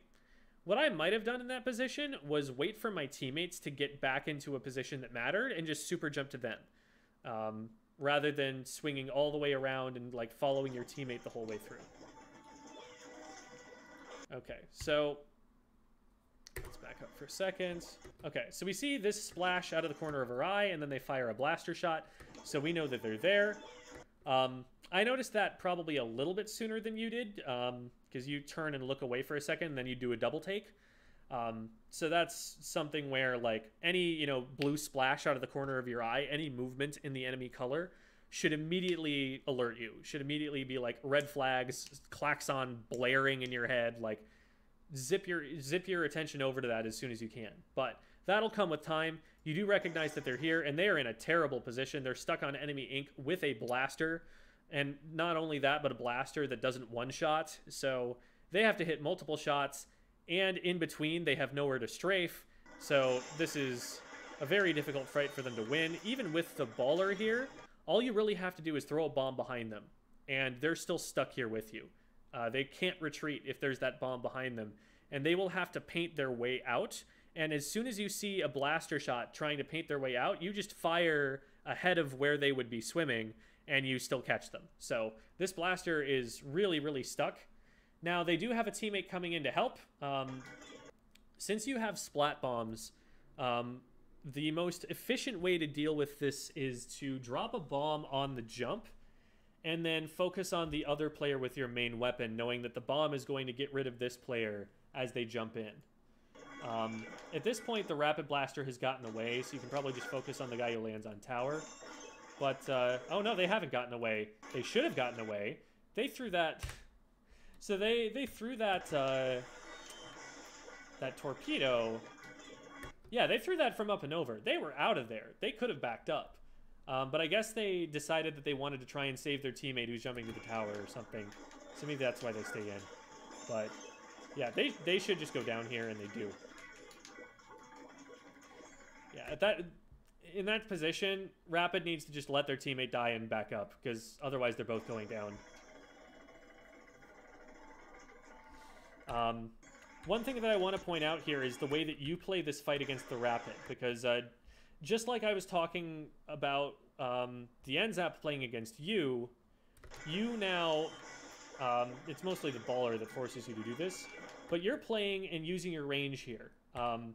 What I might have done in that position was wait for my teammates to get back into a position that mattered and just super jump to them. Um, rather than swinging all the way around and like following your teammate the whole way through. Okay, so back up for a second. Okay, so we see this splash out of the corner of her eye, and then they fire a blaster shot, so we know that they're there. Um, I noticed that probably a little bit sooner than you did, because um, you turn and look away for a second, and then you do a double take. Um, so that's something where like any you know blue splash out of the corner of your eye, any movement in the enemy color should immediately alert you. Should immediately be like red flags, klaxon blaring in your head, like zip your zip your attention over to that as soon as you can. But that'll come with time. You do recognize that they're here, and they are in a terrible position. They're stuck on enemy ink with a blaster and not only that, but a blaster that doesn't one shot. So they have to hit multiple shots, and in between, they have nowhere to strafe. So this is a very difficult fight for them to win. Even with the baller here, all you really have to do is throw a bomb behind them, and they're still stuck here with you. Uh, they can't retreat if there's that bomb behind them, and they will have to paint their way out. And as soon as you see a blaster shot trying to paint their way out, you just fire ahead of where they would be swimming, and you still catch them. So this blaster is really, really stuck. Now, they do have a teammate coming in to help. Um, since you have splat bombs, um, the most efficient way to deal with this is to drop a bomb on the jump and then focus on the other player with your main weapon, knowing that the bomb is going to get rid of this player as they jump in. Um, at this point, the Rapid Blaster has gotten away, so you can probably just focus on the guy who lands on tower. But, uh, oh no, they haven't gotten away. They should have gotten away. They threw that... So they, they threw that, uh, that torpedo. Yeah, they threw that from up and over. They were out of there. They could have backed up. Um, but I guess they decided that they wanted to try and save their teammate who's jumping to the tower or something. So maybe that's why they stay in. But yeah, they, they should just go down here, and they do. Yeah, at that in that position, Rapid needs to just let their teammate die and back up, because otherwise they're both going down. Um, one thing that I want to point out here is the way that you play this fight against the Rapid, because uh, just like I was talking about um, the NZAP playing against you, you now, um, it's mostly the baller that forces you to do this, but you're playing and using your range here. Um,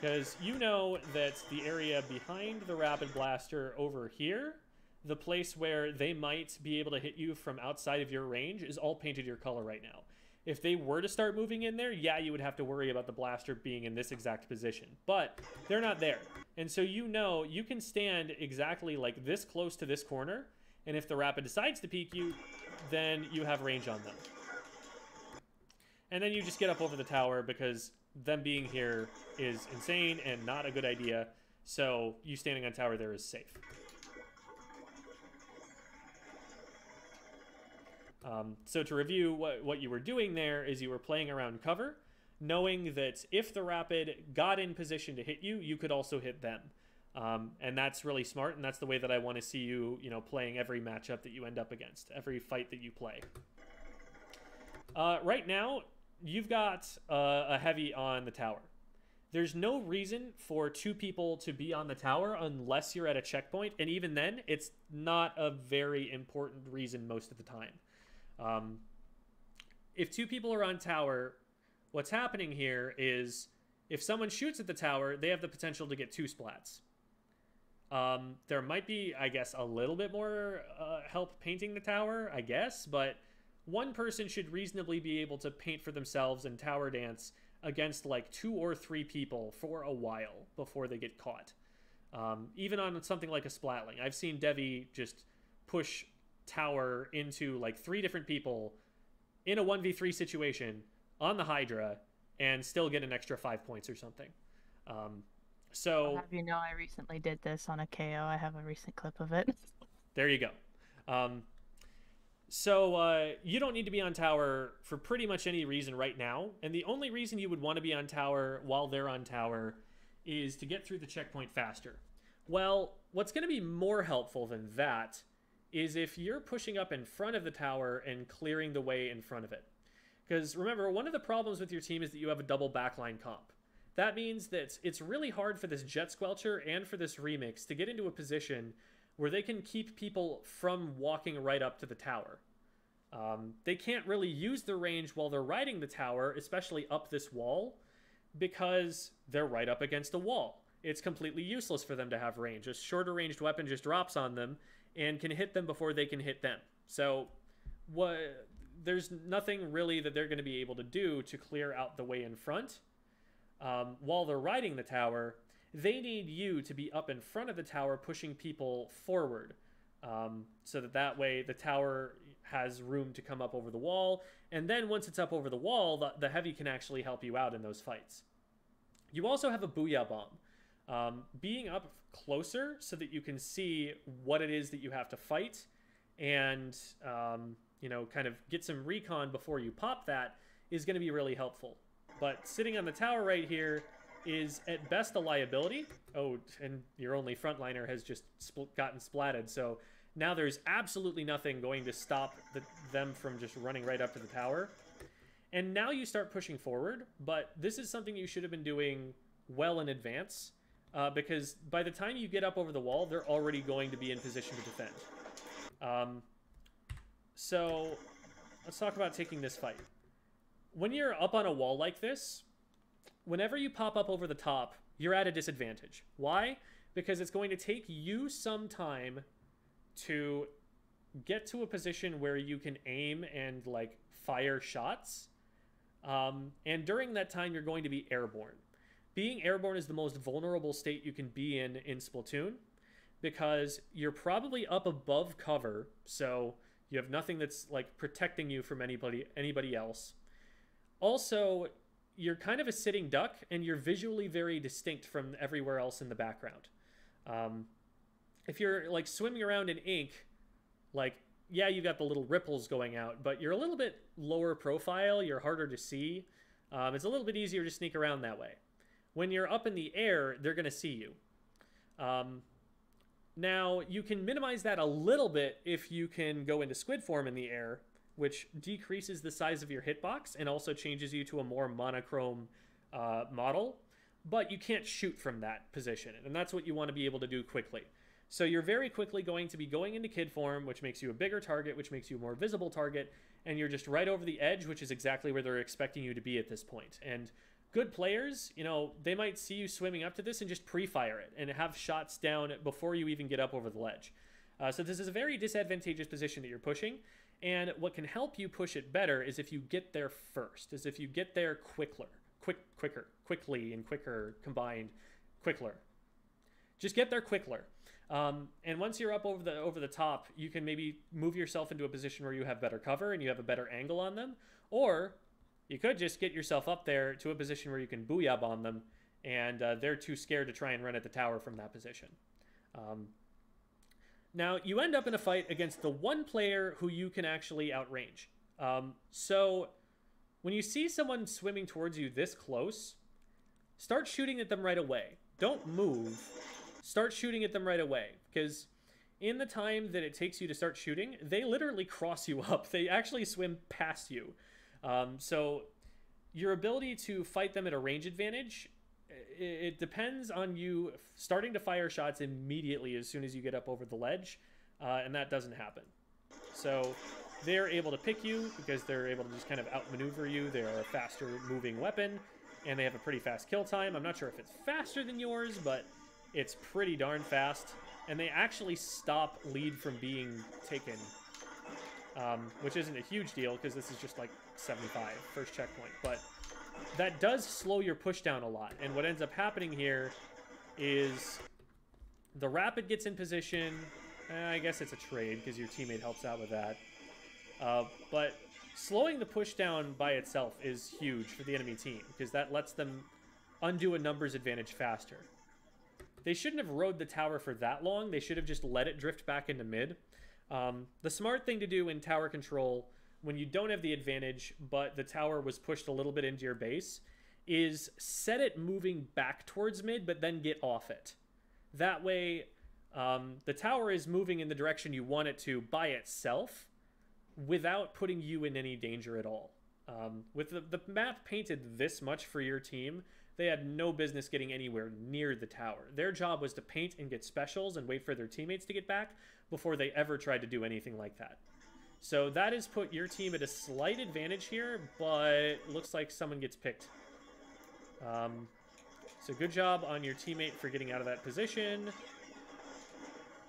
because you know that the area behind the Rapid Blaster over here, the place where they might be able to hit you from outside of your range, is all painted your color right now. If they were to start moving in there, yeah, you would have to worry about the blaster being in this exact position. But they're not there. And so you know you can stand exactly like this close to this corner, and if the Rapid decides to peek you, then you have range on them. And then you just get up over the tower because them being here is insane and not a good idea. So you standing on tower there is safe. Um, so to review, what, what you were doing there is you were playing around cover, knowing that if the Rapid got in position to hit you, you could also hit them. Um, and that's really smart, and that's the way that I want to see you, you know, playing every matchup that you end up against, every fight that you play. Uh, right now, you've got uh, a heavy on the tower. There's no reason for two people to be on the tower unless you're at a checkpoint, and even then, it's not a very important reason most of the time. Um, if two people are on tower, what's happening here is if someone shoots at the tower, they have the potential to get two splats. Um, there might be, I guess, a little bit more uh, help painting the tower, I guess, but one person should reasonably be able to paint for themselves and tower dance against like two or three people for a while before they get caught. Um, even on something like a splatling, I've seen Devi just push tower into like three different people in a 1v3 situation on the Hydra and still get an extra five points or something. Um, so
I'll have you know, I recently did this on a KO. I have a recent clip of it.
there you go. Um, so uh, you don't need to be on tower for pretty much any reason right now. And the only reason you would want to be on tower while they're on tower is to get through the checkpoint faster. Well, what's going to be more helpful than that is if you're pushing up in front of the tower and clearing the way in front of it. Because remember, one of the problems with your team is that you have a double backline comp. That means that it's really hard for this Jet Squelcher and for this remix to get into a position where they can keep people from walking right up to the tower. Um, they can't really use the range while they're riding the tower, especially up this wall, because they're right up against a wall. It's completely useless for them to have range. A shorter ranged weapon just drops on them and can hit them before they can hit them. So, what there's nothing really that they're going to be able to do to clear out the way in front. Um, while they're riding the tower, they need you to be up in front of the tower pushing people forward um, so that that way the tower has room to come up over the wall and then once it's up over the wall the, the heavy can actually help you out in those fights you also have a booyah bomb um, being up closer so that you can see what it is that you have to fight and um, you know kind of get some recon before you pop that is going to be really helpful but sitting on the tower right here is at best a liability. Oh, and your only frontliner has just spl gotten splatted. So now there's absolutely nothing going to stop the, them from just running right up to the tower. And now you start pushing forward, but this is something you should have been doing well in advance. Uh, because by the time you get up over the wall, they're already going to be in position to defend. Um, so let's talk about taking this fight. When you're up on a wall like this, whenever you pop up over the top, you're at a disadvantage. Why? Because it's going to take you some time to get to a position where you can aim and like fire shots. Um, and during that time, you're going to be airborne. Being airborne is the most vulnerable state you can be in in Splatoon because you're probably up above cover, so you have nothing that's like protecting you from anybody anybody else. Also, you're kind of a sitting duck, and you're visually very distinct from everywhere else in the background. Um, if you're like swimming around in ink, like yeah, you've got the little ripples going out, but you're a little bit lower profile. You're harder to see. Um, it's a little bit easier to sneak around that way. When you're up in the air, they're going to see you. Um, now, you can minimize that a little bit if you can go into squid form in the air, which decreases the size of your hitbox and also changes you to a more monochrome uh, model. But you can't shoot from that position, and that's what you want to be able to do quickly. So you're very quickly going to be going into kid form, which makes you a bigger target, which makes you a more visible target, and you're just right over the edge, which is exactly where they're expecting you to be at this point. And good players, you know, they might see you swimming up to this and just pre-fire it and have shots down before you even get up over the ledge. Uh, so this is a very disadvantageous position that you're pushing. And what can help you push it better is if you get there first, is if you get there quicker, quick, quicker, quickly and quicker combined, quicker. Just get there quicker. Um, and once you're up over the over the top, you can maybe move yourself into a position where you have better cover and you have a better angle on them, or you could just get yourself up there to a position where you can booyah bomb them, and uh, they're too scared to try and run at the tower from that position. Um, now you end up in a fight against the one player who you can actually outrange. Um, so when you see someone swimming towards you this close, start shooting at them right away. Don't move start shooting at them right away because in the time that it takes you to start shooting, they literally cross you up. They actually swim past you. Um, so your ability to fight them at a range advantage, it, depends on you starting to fire shots immediately as soon as you get up over the ledge, uh, and that doesn't happen. So they're able to pick you because they're able to just kind of outmaneuver you. They are a faster moving weapon, and they have a pretty fast kill time. I'm not sure if it's faster than yours, but it's pretty darn fast, and they actually stop lead from being taken, um, which isn't a huge deal because this is just like 75, first checkpoint. But that does slow your push down a lot, and what ends up happening here is the rapid gets in position. Eh, I guess it's a trade because your teammate helps out with that. Uh, but slowing the push down by itself is huge for the enemy team because that lets them undo a numbers advantage faster. They shouldn't have rode the tower for that long. They should have just let it drift back into mid. Um, the smart thing to do in tower control when you don't have the advantage, but the tower was pushed a little bit into your base, is set it moving back towards mid, but then get off it. That way, um, the tower is moving in the direction you want it to by itself without putting you in any danger at all. Um, with the, the map painted this much for your team, they had no business getting anywhere near the tower. Their job was to paint and get specials and wait for their teammates to get back before they ever tried to do anything like that. So that has put your team at a slight advantage here, but looks like someone gets picked. Um, so good job on your teammate for getting out of that position.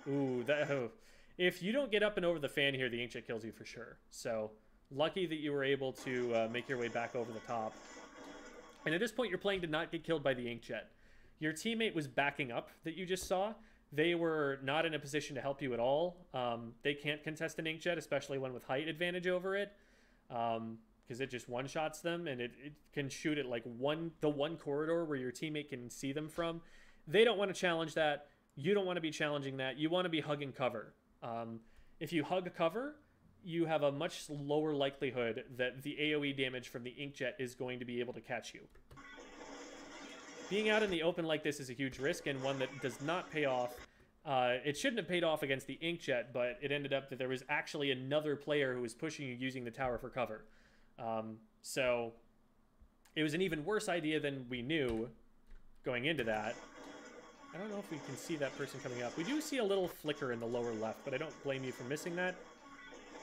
Ooh, that... Oh. If you don't get up and over the fan here, the Inkjet kills you for sure. So lucky that you were able to uh, make your way back over the top. And at this point, you're playing to not get killed by the inkjet. Your teammate was backing up that you just saw. They were not in a position to help you at all. Um, they can't contest an inkjet, especially one with height advantage over it, because um, it just one shots them and it, it can shoot at like one the one corridor where your teammate can see them from. They don't want to challenge that. You don't want to be challenging that. You want to be hugging cover. Um, if you hug cover, you have a much lower likelihood that the AoE damage from the inkjet is going to be able to catch you. Being out in the open like this is a huge risk and one that does not pay off. Uh, it shouldn't have paid off against the inkjet, but it ended up that there was actually another player who was pushing you using the tower for cover. Um, so it was an even worse idea than we knew going into that. I don't know if we can see that person coming up. We do see a little flicker in the lower left, but I don't blame you for missing that.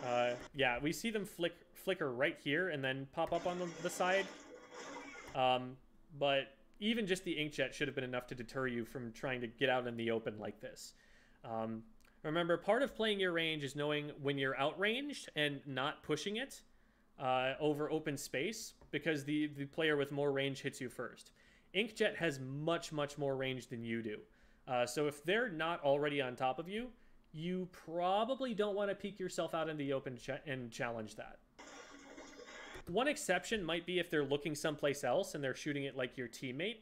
Uh, yeah, we see them flick, flicker right here and then pop up on the, the side. Um, but even just the inkjet should have been enough to deter you from trying to get out in the open like this. Um, Remember, part of playing your range is knowing when you're outranged and not pushing it uh, over open space because the, the player with more range hits you first. Inkjet has much, much more range than you do. Uh, so if they're not already on top of you, you probably don't want to peek yourself out in the open ch- and challenge that. One exception might be if they're looking someplace else and they're shooting at like your teammate,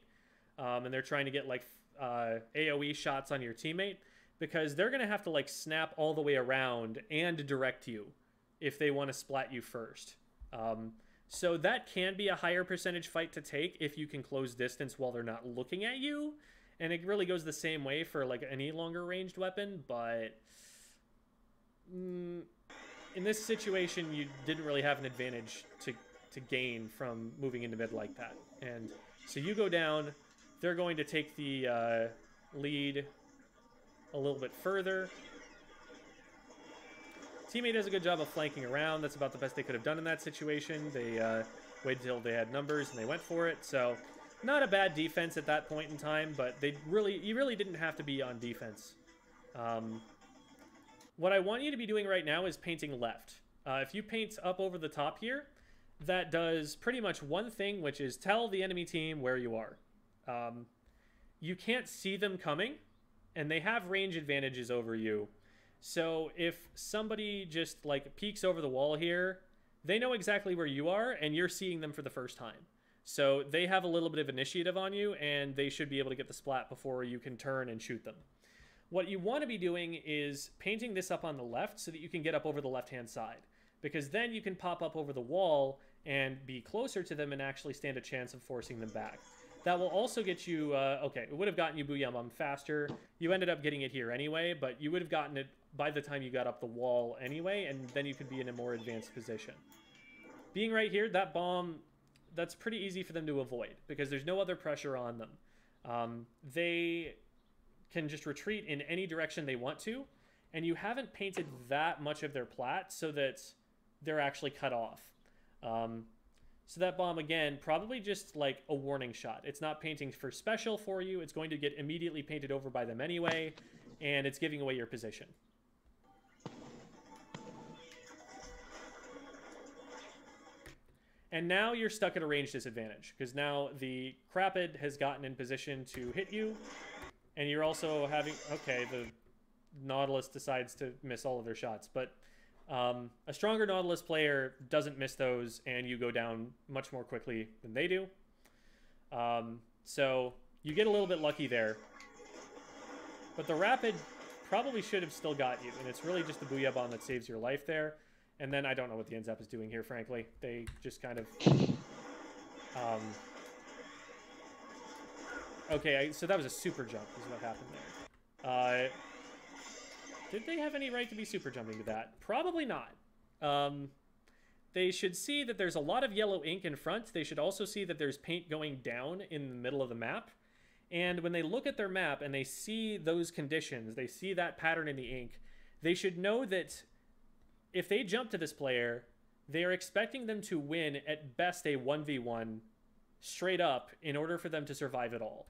um, and they're trying to get like uh, AOE shots on your teammate, because they're gonna have to like snap all the way around and direct you if they want to splat you first. Um, so that can be a higher percentage fight to take if you can close distance while they're not looking at you. And it really goes the same way for like any longer ranged weapon, but mm, in this situation, you didn't really have an advantage to to gain from moving into mid like that. And so you go down. They're going to take the uh, lead a little bit further. Teammate does a good job of flanking around. That's about the best they could have done in that situation. They uh, waited until they had numbers and they went for it. So not a bad defense at that point in time, but they really you really didn't have to be on defense. Um, what I want you to be doing right now is painting left. Uh, if you paint up over the top here, that does pretty much one thing, which is tell the enemy team where you are. Um, you can't see them coming, and they have range advantages over you. So if somebody just like peeks over the wall here, they know exactly where you are, and you're seeing them for the first time. So they have a little bit of initiative on you, and they should be able to get the splat before you can turn and shoot them. What you want to be doing is painting this up on the left so that you can get up over the left-hand side. Because then you can pop up over the wall and be closer to them and actually stand a chance of forcing them back. That will also get you, uh, okay, it would have gotten you Booyah Bomb faster. You ended up getting it here anyway, but you would have gotten it by the time you got up the wall anyway, and then you could be in a more advanced position. Being right here, that bomb, that's pretty easy for them to avoid because there's no other pressure on them. Um, they can just retreat in any direction they want to, and you haven't painted that much of their plat so that they're actually cut off. Um, so that bomb, again, probably just like a warning shot. It's not painting for special for you. It's going to get immediately painted over by them anyway, and it's giving away your position. And now you're stuck at a range disadvantage, because now the Crapid has gotten in position to hit you, and you're also having... Okay, the Nautilus decides to miss all of their shots, but um, a stronger Nautilus player doesn't miss those, and you go down much more quickly than they do. Um, so you get a little bit lucky there. But the Rapid probably should have still got you, and it's really just the Booyah Bomb that saves your life there. And then I don't know what the NZAP is doing here, frankly. They just kind of... Um, okay, I, so that was a super jump is what happened there. Uh, did they have any right to be super jumping to that? Probably not. Um, they should see that there's a lot of yellow ink in front. They should also see that there's paint going down in the middle of the map. And when they look at their map and they see those conditions, they see that pattern in the ink, they should know that if they jump to this player, they are expecting them to win at best a 1v1 straight up in order for them to survive at all.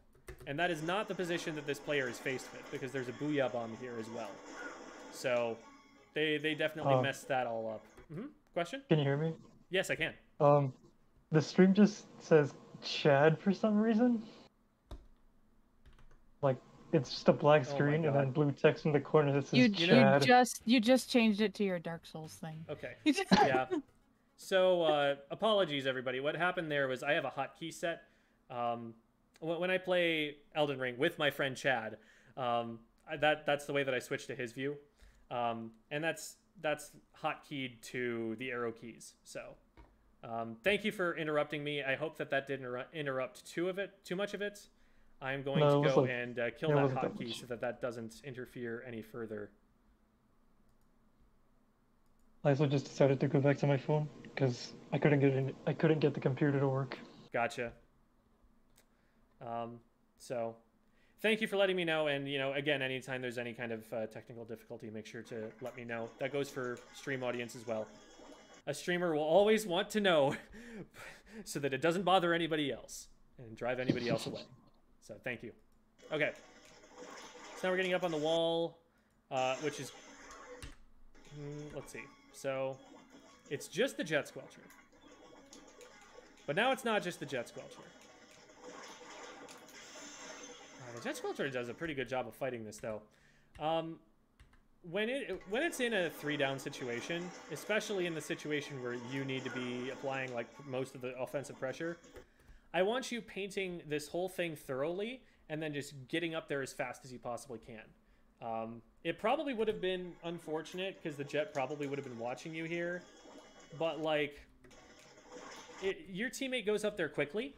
And that is not the position that this player is faced with because there's a booyah bomb here as well. So they they definitely
Uh,
messed that all up. hmm Question?
Can you hear me?
Yes, I can.
Um, the stream just says Chad for some reason. Like it's just a black
Oh
screen and then blue text in the corner that says
You, you just you just changed it to your Dark Souls thing.
Okay. Yeah. So uh, apologies, everybody. What happened there was I have a hotkey set. Um, wh- when I play Elden Ring with my friend Chad, um, I- that that's the way that I switch to his view, um, and that's that's hotkeyed to the arrow keys. So. Um, thank you for interrupting me. I hope that that didn't inter- interrupt too of it, too much of it. I'm going
No,
to go
like-
and uh, kill that hotkey so that that doesn't interfere any further.
I also just decided to go back to my phone because I couldn't get in, I couldn't get the computer to work.
Gotcha. Um, so, thank you for letting me know. And you know, again, anytime there's any kind of uh, technical difficulty, make sure to let me know. That goes for stream audience as well. A streamer will always want to know, so that it doesn't bother anybody else and drive anybody else away. So, thank you. Okay. So now we're getting up on the wall. uh, which is mm, let's see. So it's just the Jet Squelcher, but now it's not just the Jet Squelcher. Uh, the Jet Squelcher does a pretty good job of fighting this, though. Um, when it when it's in a three down situation, especially in the situation where you need to be applying like most of the offensive pressure, I want you painting this whole thing thoroughly and then just getting up there as fast as you possibly can. Um, it probably would have been unfortunate because the jet probably would have been watching you here, but like, it, your teammate goes up there quickly.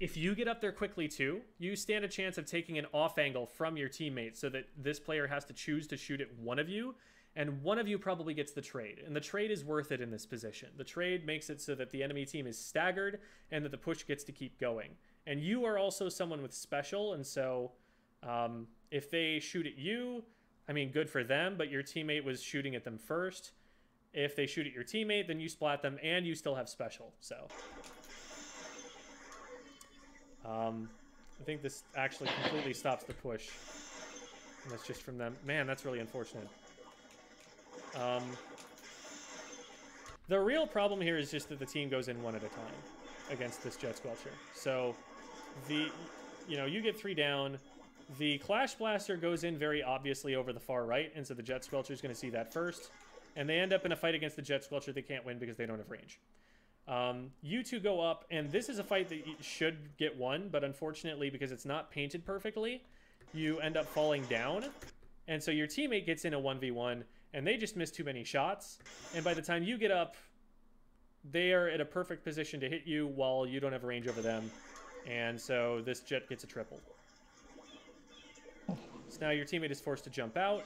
If you get up there quickly too, you stand a chance of taking an off angle from your teammate so that this player has to choose to shoot at one of you, and one of you probably gets the trade. And the trade is worth it in this position. The trade makes it so that the enemy team is staggered and that the push gets to keep going. And you are also someone with special, and so um, if they shoot at you, I mean, good for them, but your teammate was shooting at them first. If they shoot at your teammate, then you splat them and you still have special. So, um, I think this actually completely stops the push. And that's just from them. Man, that's really unfortunate. Um, the real problem here is just that the team goes in one at a time against this Jet Squelcher. So, the, you know, you get three down. The Clash Blaster goes in very obviously over the far right, and so the Jet Squelcher is going to see that first. And they end up in a fight against the Jet Squelcher. They can't win because they don't have range. Um, you two go up, and this is a fight that should get won, but unfortunately, because it's not painted perfectly, you end up falling down. And so your teammate gets in a 1v1, and they just miss too many shots. And by the time you get up, they are at a perfect position to hit you while you don't have range over them. And so this jet gets a triple. So now your teammate is forced to jump out.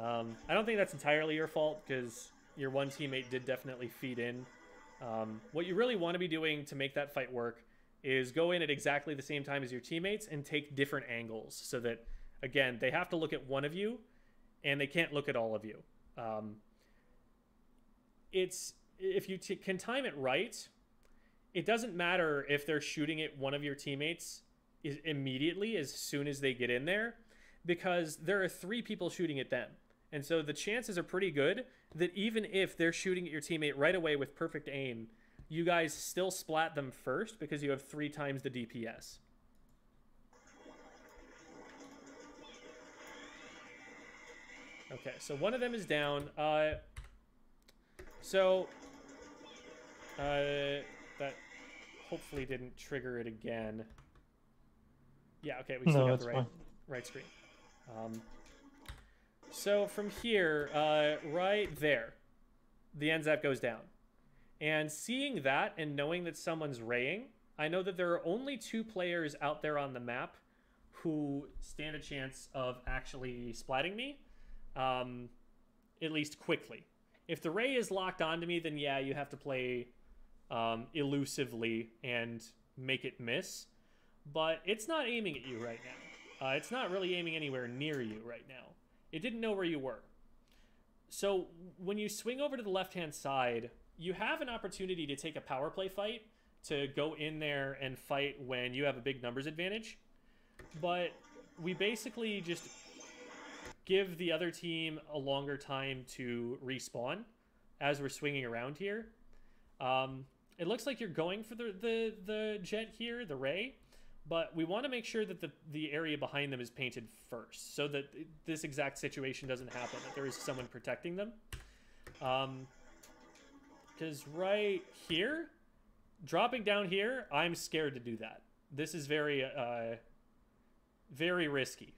Um, I don't think that's entirely your fault because your one teammate did definitely feed in. Um, what you really want to be doing to make that fight work is go in at exactly the same time as your teammates and take different angles so that, again, they have to look at one of you and they can't look at all of you. Um, it's if you can time it right, it doesn't matter if they're shooting at one of your teammates immediately as soon as they get in there because there are three people shooting at them. And so the chances are pretty good that even if they're shooting at your teammate right away with perfect aim, you guys still splat them first because you have three times the DPS. Okay, so one of them is down. Uh, so, uh, that hopefully didn't trigger it again. Yeah, okay, we still
No,
got the right,
fine.
right screen. Um, so from here, uh, right there, the NZAP goes down. And seeing that and knowing that someone's raying, I know that there are only two players out there on the map who stand a chance of actually splatting me, um, at least quickly. If the ray is locked onto me, then yeah, you have to play um, elusively and make it miss. But it's not aiming at you right now. Uh, it's not really aiming anywhere near you right now. It didn't know where you were. So when you swing over to the left hand side, you have an opportunity to take a power play fight to go in there and fight when you have a big numbers advantage. But we basically just give the other team a longer time to respawn as we're swinging around here. Um, it looks like you're going for the, the, the jet here, the ray, but we want to make sure that the, the area behind them is painted first so that this exact situation doesn't happen, that there is someone protecting them. Um, because right here, dropping down here, I'm scared to do that. This is very, uh, very risky.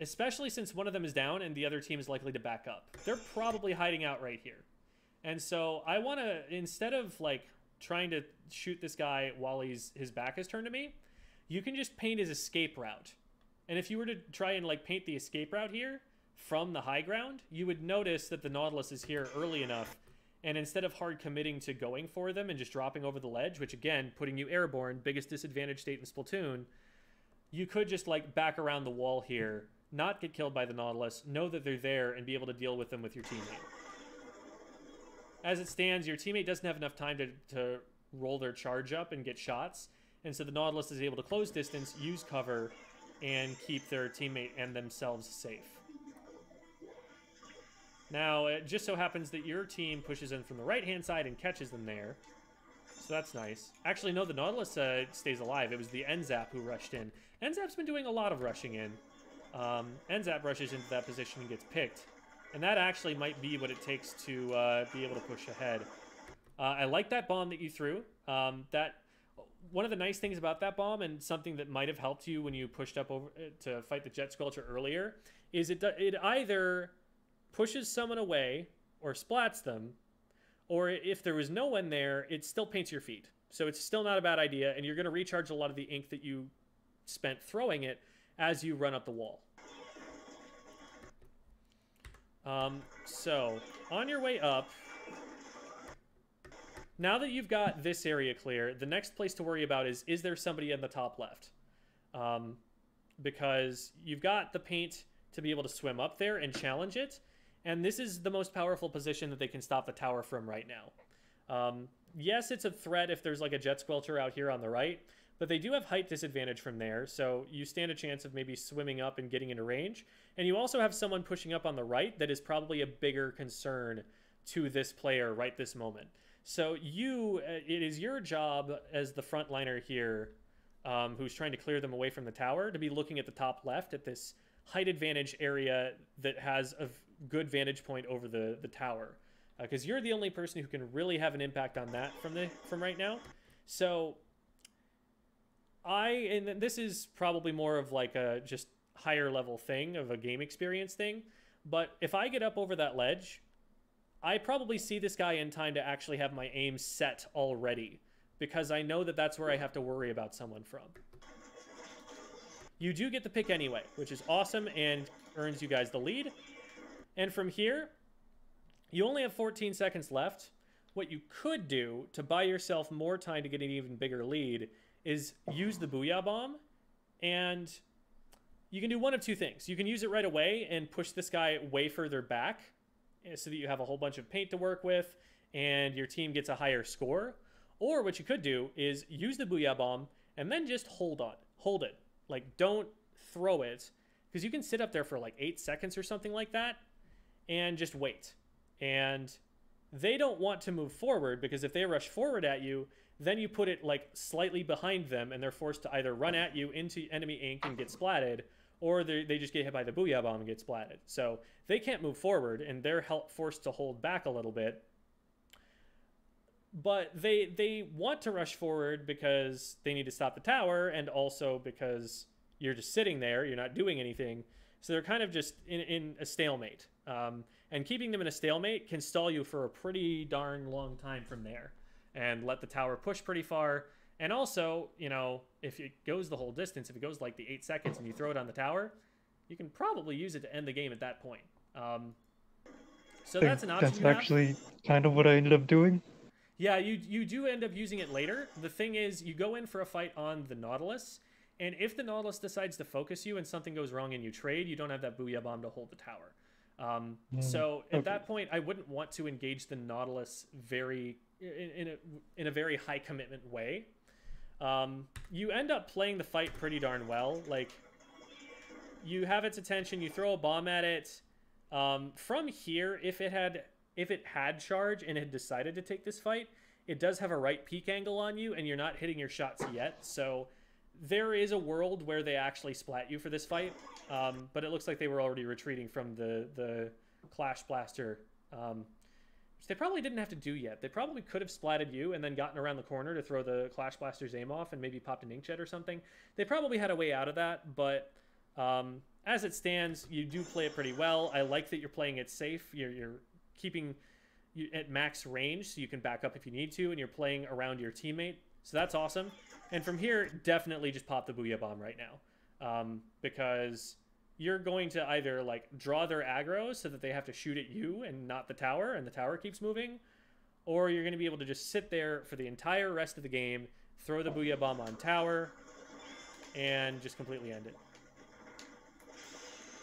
Especially since one of them is down and the other team is likely to back up. They're probably hiding out right here. And so I want to, instead of like trying to shoot this guy while he's his back is turned to me, you can just paint his escape route. And if you were to try and like paint the escape route here from the high ground, you would notice that the Nautilus is here early enough. And instead of hard committing to going for them and just dropping over the ledge, which again, putting you airborne, biggest disadvantage state in Splatoon, you could just like back around the wall here, not get killed by the Nautilus, know that they're there, and be able to deal with them with your teammate. As it stands, your teammate doesn't have enough time to, to roll their charge up and get shots, and so the Nautilus is able to close distance, use cover, and keep their teammate and themselves safe. Now, it just so happens that your team pushes in from the right-hand side and catches them there. So that's nice. Actually, no, the Nautilus uh, stays alive. It was the NZAP who rushed in. NZAP's been doing a lot of rushing in. Um, NZAP rushes into that position and gets picked. And that actually might be what it takes to uh, be able to push ahead. Uh, I like that bomb that you threw. Um, that one of the nice things about that bomb and something that might have helped you when you pushed up over uh, to fight the Jet Squelcher earlier is it it either pushes someone away or splats them, or if there was no one there, it still paints your feet. So it's still not a bad idea, and you're going to recharge a lot of the ink that you spent throwing it as you run up the wall. Um, so, on your way up, now that you've got this area clear, the next place to worry about is, is there somebody in the top left? Um, because you've got the paint to be able to swim up there and challenge it, and this is the most powerful position that they can stop the tower from right now. Um, yes, it's a threat if there's like a jet squelcher out here on the right, but they do have height disadvantage from there, so you stand a chance of maybe swimming up and getting into range. And you also have someone pushing up on the right that is probably a bigger concern to this player right this moment. So you, uh, it is your job as the frontliner here, um, who's trying to clear them away from the tower, to be looking at the top left at this height advantage area that has a good vantage point over the the tower, because uh, you're the only person who can really have an impact on that from the from right now. So I and this is probably more of like a just higher level thing of a game experience thing. But if I get up over that ledge, I probably see this guy in time to actually have my aim set already because I know that that's where I have to worry about someone from. You do get the pick anyway, which is awesome and earns you guys the lead. And from here, you only have 14 seconds left. What you could do to buy yourself more time to get an even bigger lead is use the Booyah Bomb and you can do one of two things. You can use it right away and push this guy way further back Eh, so that you have a whole bunch of paint to work with and your team gets a higher score. Or what you could do is use the Booyah Bomb and then just hold on. Hold it. Like, don't throw it because you can sit up there for like eight seconds or something like that and just wait. And they don't want to move forward because if they rush forward at you, then you put it like slightly behind them and they're forced to either run at you into enemy ink and get splatted or they just get hit by the booyah bomb and get splatted. So they can't move forward, and they're forced to hold back a little bit. But they they want to rush forward because they need to stop the tower, and also because you're just sitting there, you're not doing anything. So they're kind of just in, in a stalemate. Um, and keeping them in a stalemate can stall you for a pretty darn long time from there, and let the tower push pretty far and also, you know, if it goes the whole distance, if it goes like the eight seconds and you throw it on the tower, you can probably use it to end the game at that point. Um, so that's an option.
That's actually kind of what I ended up doing.
Yeah, you you do end up using it later. The thing is, you go in for a fight on the Nautilus, and if the Nautilus decides to focus you and something goes wrong and you trade, you don't have that Booyah Bomb to hold the tower. Um, mm, so at okay. that point, I wouldn't want to engage the Nautilus very in, in a in a very high commitment way. Um, you end up playing the fight pretty darn well. Like, you have its attention, you throw a bomb at it. Um, from here, if it had if it had charge and had decided to take this fight, it does have a right peak angle on you, and you're not hitting your shots yet. So there is a world where they actually splat you for this fight, um, but it looks like they were already retreating from the the Clash Blaster um, which they probably didn't have to do yet. They probably could have splatted you and then gotten around the corner to throw the Clash Blaster's aim off and maybe popped an inkjet or something. They probably had a way out of that, but um, as it stands, you do play it pretty well. I like that you're playing it safe. You're, you're keeping you at max range so you can back up if you need to, and you're playing around your teammate. So that's awesome. And from here, definitely just pop the Booyah Bomb right now. Um, because you're going to either like draw their aggro so that they have to shoot at you and not the tower and the tower keeps moving or you're going to be able to just sit there for the entire rest of the game throw the booyah bomb on tower and just completely end it.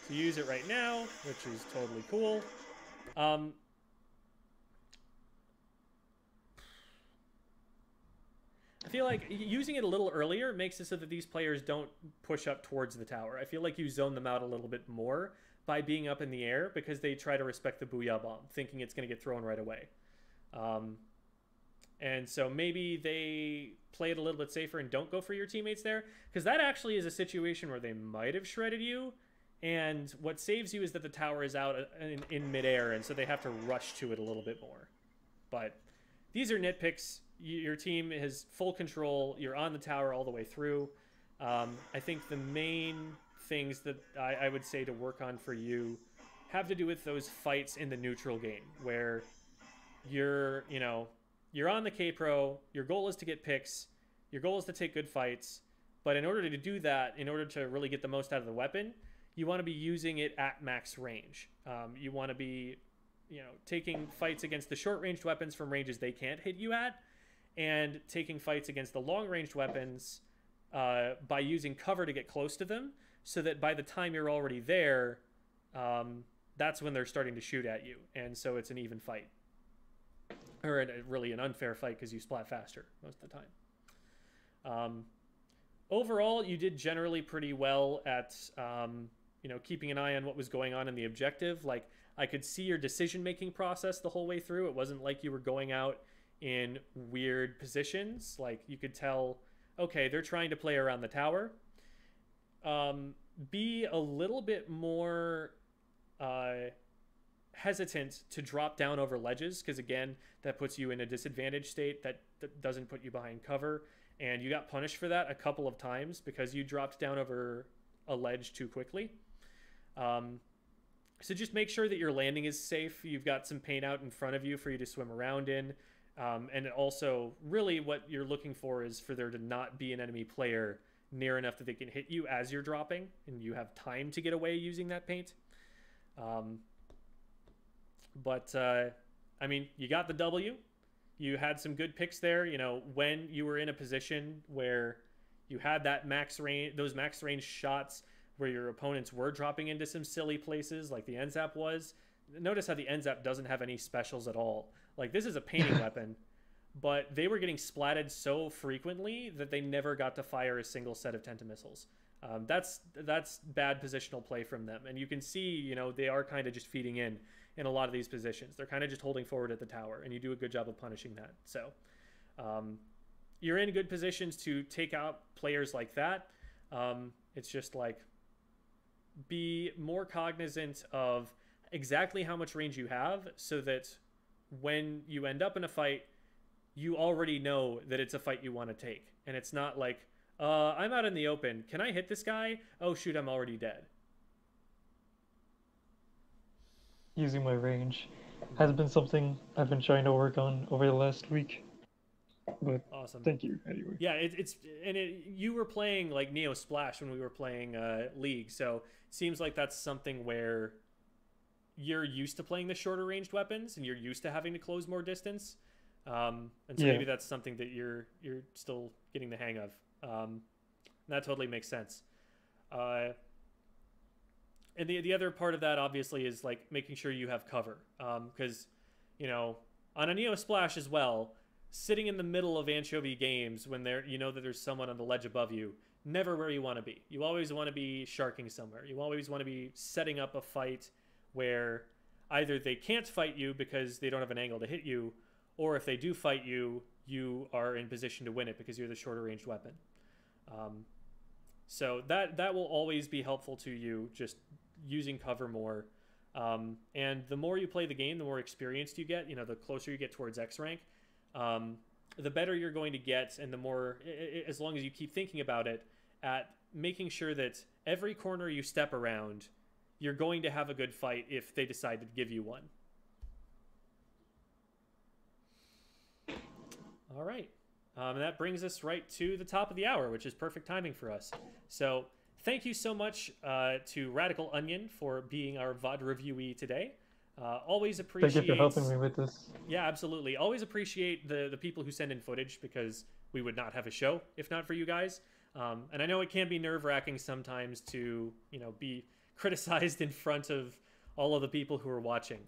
So use it right now which is totally cool. Um, feel like using it a little earlier makes it so that these players don't push up towards the tower. I feel like you zone them out a little bit more by being up in the air because they try to respect the booyah bomb, thinking it's going to get thrown right away. Um, and so maybe they play it a little bit safer and don't go for your teammates there because that actually is a situation where they might have shredded you. And what saves you is that the tower is out uh, in, in midair, and so they have to rush to it a little bit more. But these are nitpicks. Your team has full control. You're on the tower all the way through. Um, I think the main things that I, I would say to work on for you have to do with those fights in the neutral game where you're, you know, you're on the K Pro. Your goal is to get picks. Your goal is to take good fights. But in order to do that, in order to really get the most out of the weapon, you want to be using it at max range. Um, you want to be, you know, taking fights against the short ranged weapons from ranges they can't hit you at, and taking fights against the long ranged weapons uh, by using cover to get close to them, so that by the time you're already there, um, that's when they're starting to shoot at you, and so it's an even fight, or an, really an unfair fight because you splat faster most of the time. Um, overall, you did generally pretty well at um, you know keeping an eye on what was going on in the objective. Like I could see your decision making process the whole way through. It wasn't like you were going out in weird positions. Like you could tell, okay, they're trying to play around the tower. Um, be a little bit more uh, hesitant to drop down over ledges because again, that puts you in a disadvantaged state. That, that doesn't put you behind cover and you got punished for that a couple of times because you dropped down over a ledge too quickly. Um, so just make sure that your landing is safe. You've got some paint out in front of you for you to swim around in. Um, and also, really, what you're looking for is for there to not be an enemy player near enough that they can hit you as you're dropping, and you have time to get away using that paint. Um, but uh, I mean, you got the W you had some good picks there. You know, when you were in a position where you had that max range, those max range shots where your opponents were dropping into some silly places, like the NZAP was. Notice how the NZAP doesn't have any specials at all. Like this is a painting weapon, but they were getting splatted so frequently that they never got to fire a single set of Tenta missiles. Um, that's that's bad positional play from them, and you can see, you know, they are kind of just feeding in in a lot of these positions. They're kind of just holding forward at the tower, and you do a good job of punishing that. So um, you're in good positions to take out players like that. Um, it's just like be more cognizant of exactly how much range you have so that when you end up in a fight, you already know that it's a fight you want to take. And it's not like, uh, I'm out in the open. Can I hit this guy? Oh, shoot, I'm already dead.
Using my range has been something I've been trying to work on over the last week. But
Awesome.
thank you anyway.
Yeah, it, it's and it, you were playing like Neo Splash when we were playing uh, League, so it seems like that's something where you're used to playing the shorter ranged weapons and you're used to having to close more distance, um, and so
Yeah.
maybe that's something that you're you're still getting the hang of. Um, that totally makes sense. Uh, and the the other part of that obviously is like making sure you have cover, because you know on a Neo Splash as well sitting in the middle of Ancho-V Games when there you know that there's someone on the ledge above you never where you want to be you always want to be sharking somewhere you always want to be setting up a fight where either they can't fight you because they don't have an angle to hit you or if they do fight you you are in position to win it because you're the shorter ranged weapon. Um, so that that will always be helpful to you just using cover more. Um, and the more you play the game the more experienced you get you know the closer you get towards x rank um, the better you're going to get, and the more, as long as you keep thinking about it, at making sure that every corner you step around, you're going to have a good fight if they decide to give you one. All right. Um, and that brings us right to the top of the hour, which is perfect timing for us. So, thank you so much uh, to Radical Onion for being our VOD reviewee today. Uh, always
Thank you for helping me with this.
yeah, absolutely. Always appreciate the the people who send in footage because we would not have a show if not for you guys. Um, and I know it can be nerve wracking sometimes to you know be criticized in front of all of the people who are watching.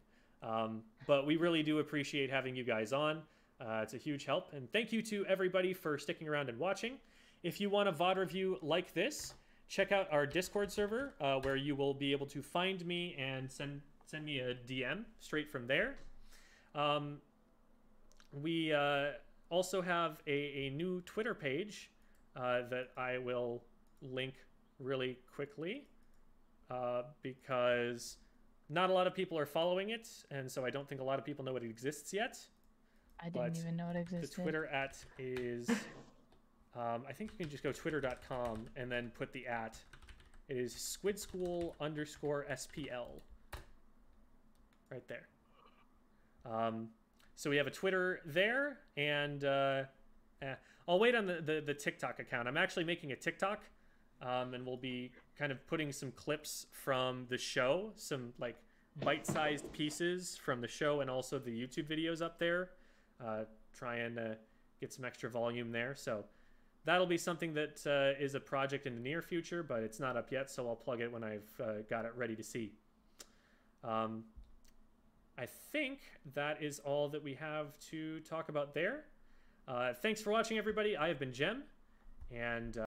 Um, but we really do appreciate having you guys on. Uh, it's a huge help. And thank you to everybody for sticking around and watching. If you want a VOD review like this, check out our Discord server uh, where you will be able to find me and send send me a DM straight from there. Um, we uh, also have a, a new Twitter page uh, that I will link really quickly uh, because not a lot of people are following it, and so I don't think a lot of people know it exists yet.
I didn't
But
even know it
The
existed.
Twitter at is, um, I think you can just go twitter.com and then put the at. It is squid school underscore SPL. Right there. Um, so we have a Twitter there, and uh, eh, I'll wait on the, the, the TikTok account. I'm actually making a TikTok, um, and we'll be kind of putting some clips from the show, some like bite-sized pieces from the show, and also the YouTube videos up there. Uh, try and get some extra volume there. So that'll be something that uh, is a project in the near future, but it's not up yet. So I'll plug it when I've uh, got it ready to see. Um, I think that is all that we have to talk about there. Uh, thanks for watching, everybody. I have been Gem, and. Uh,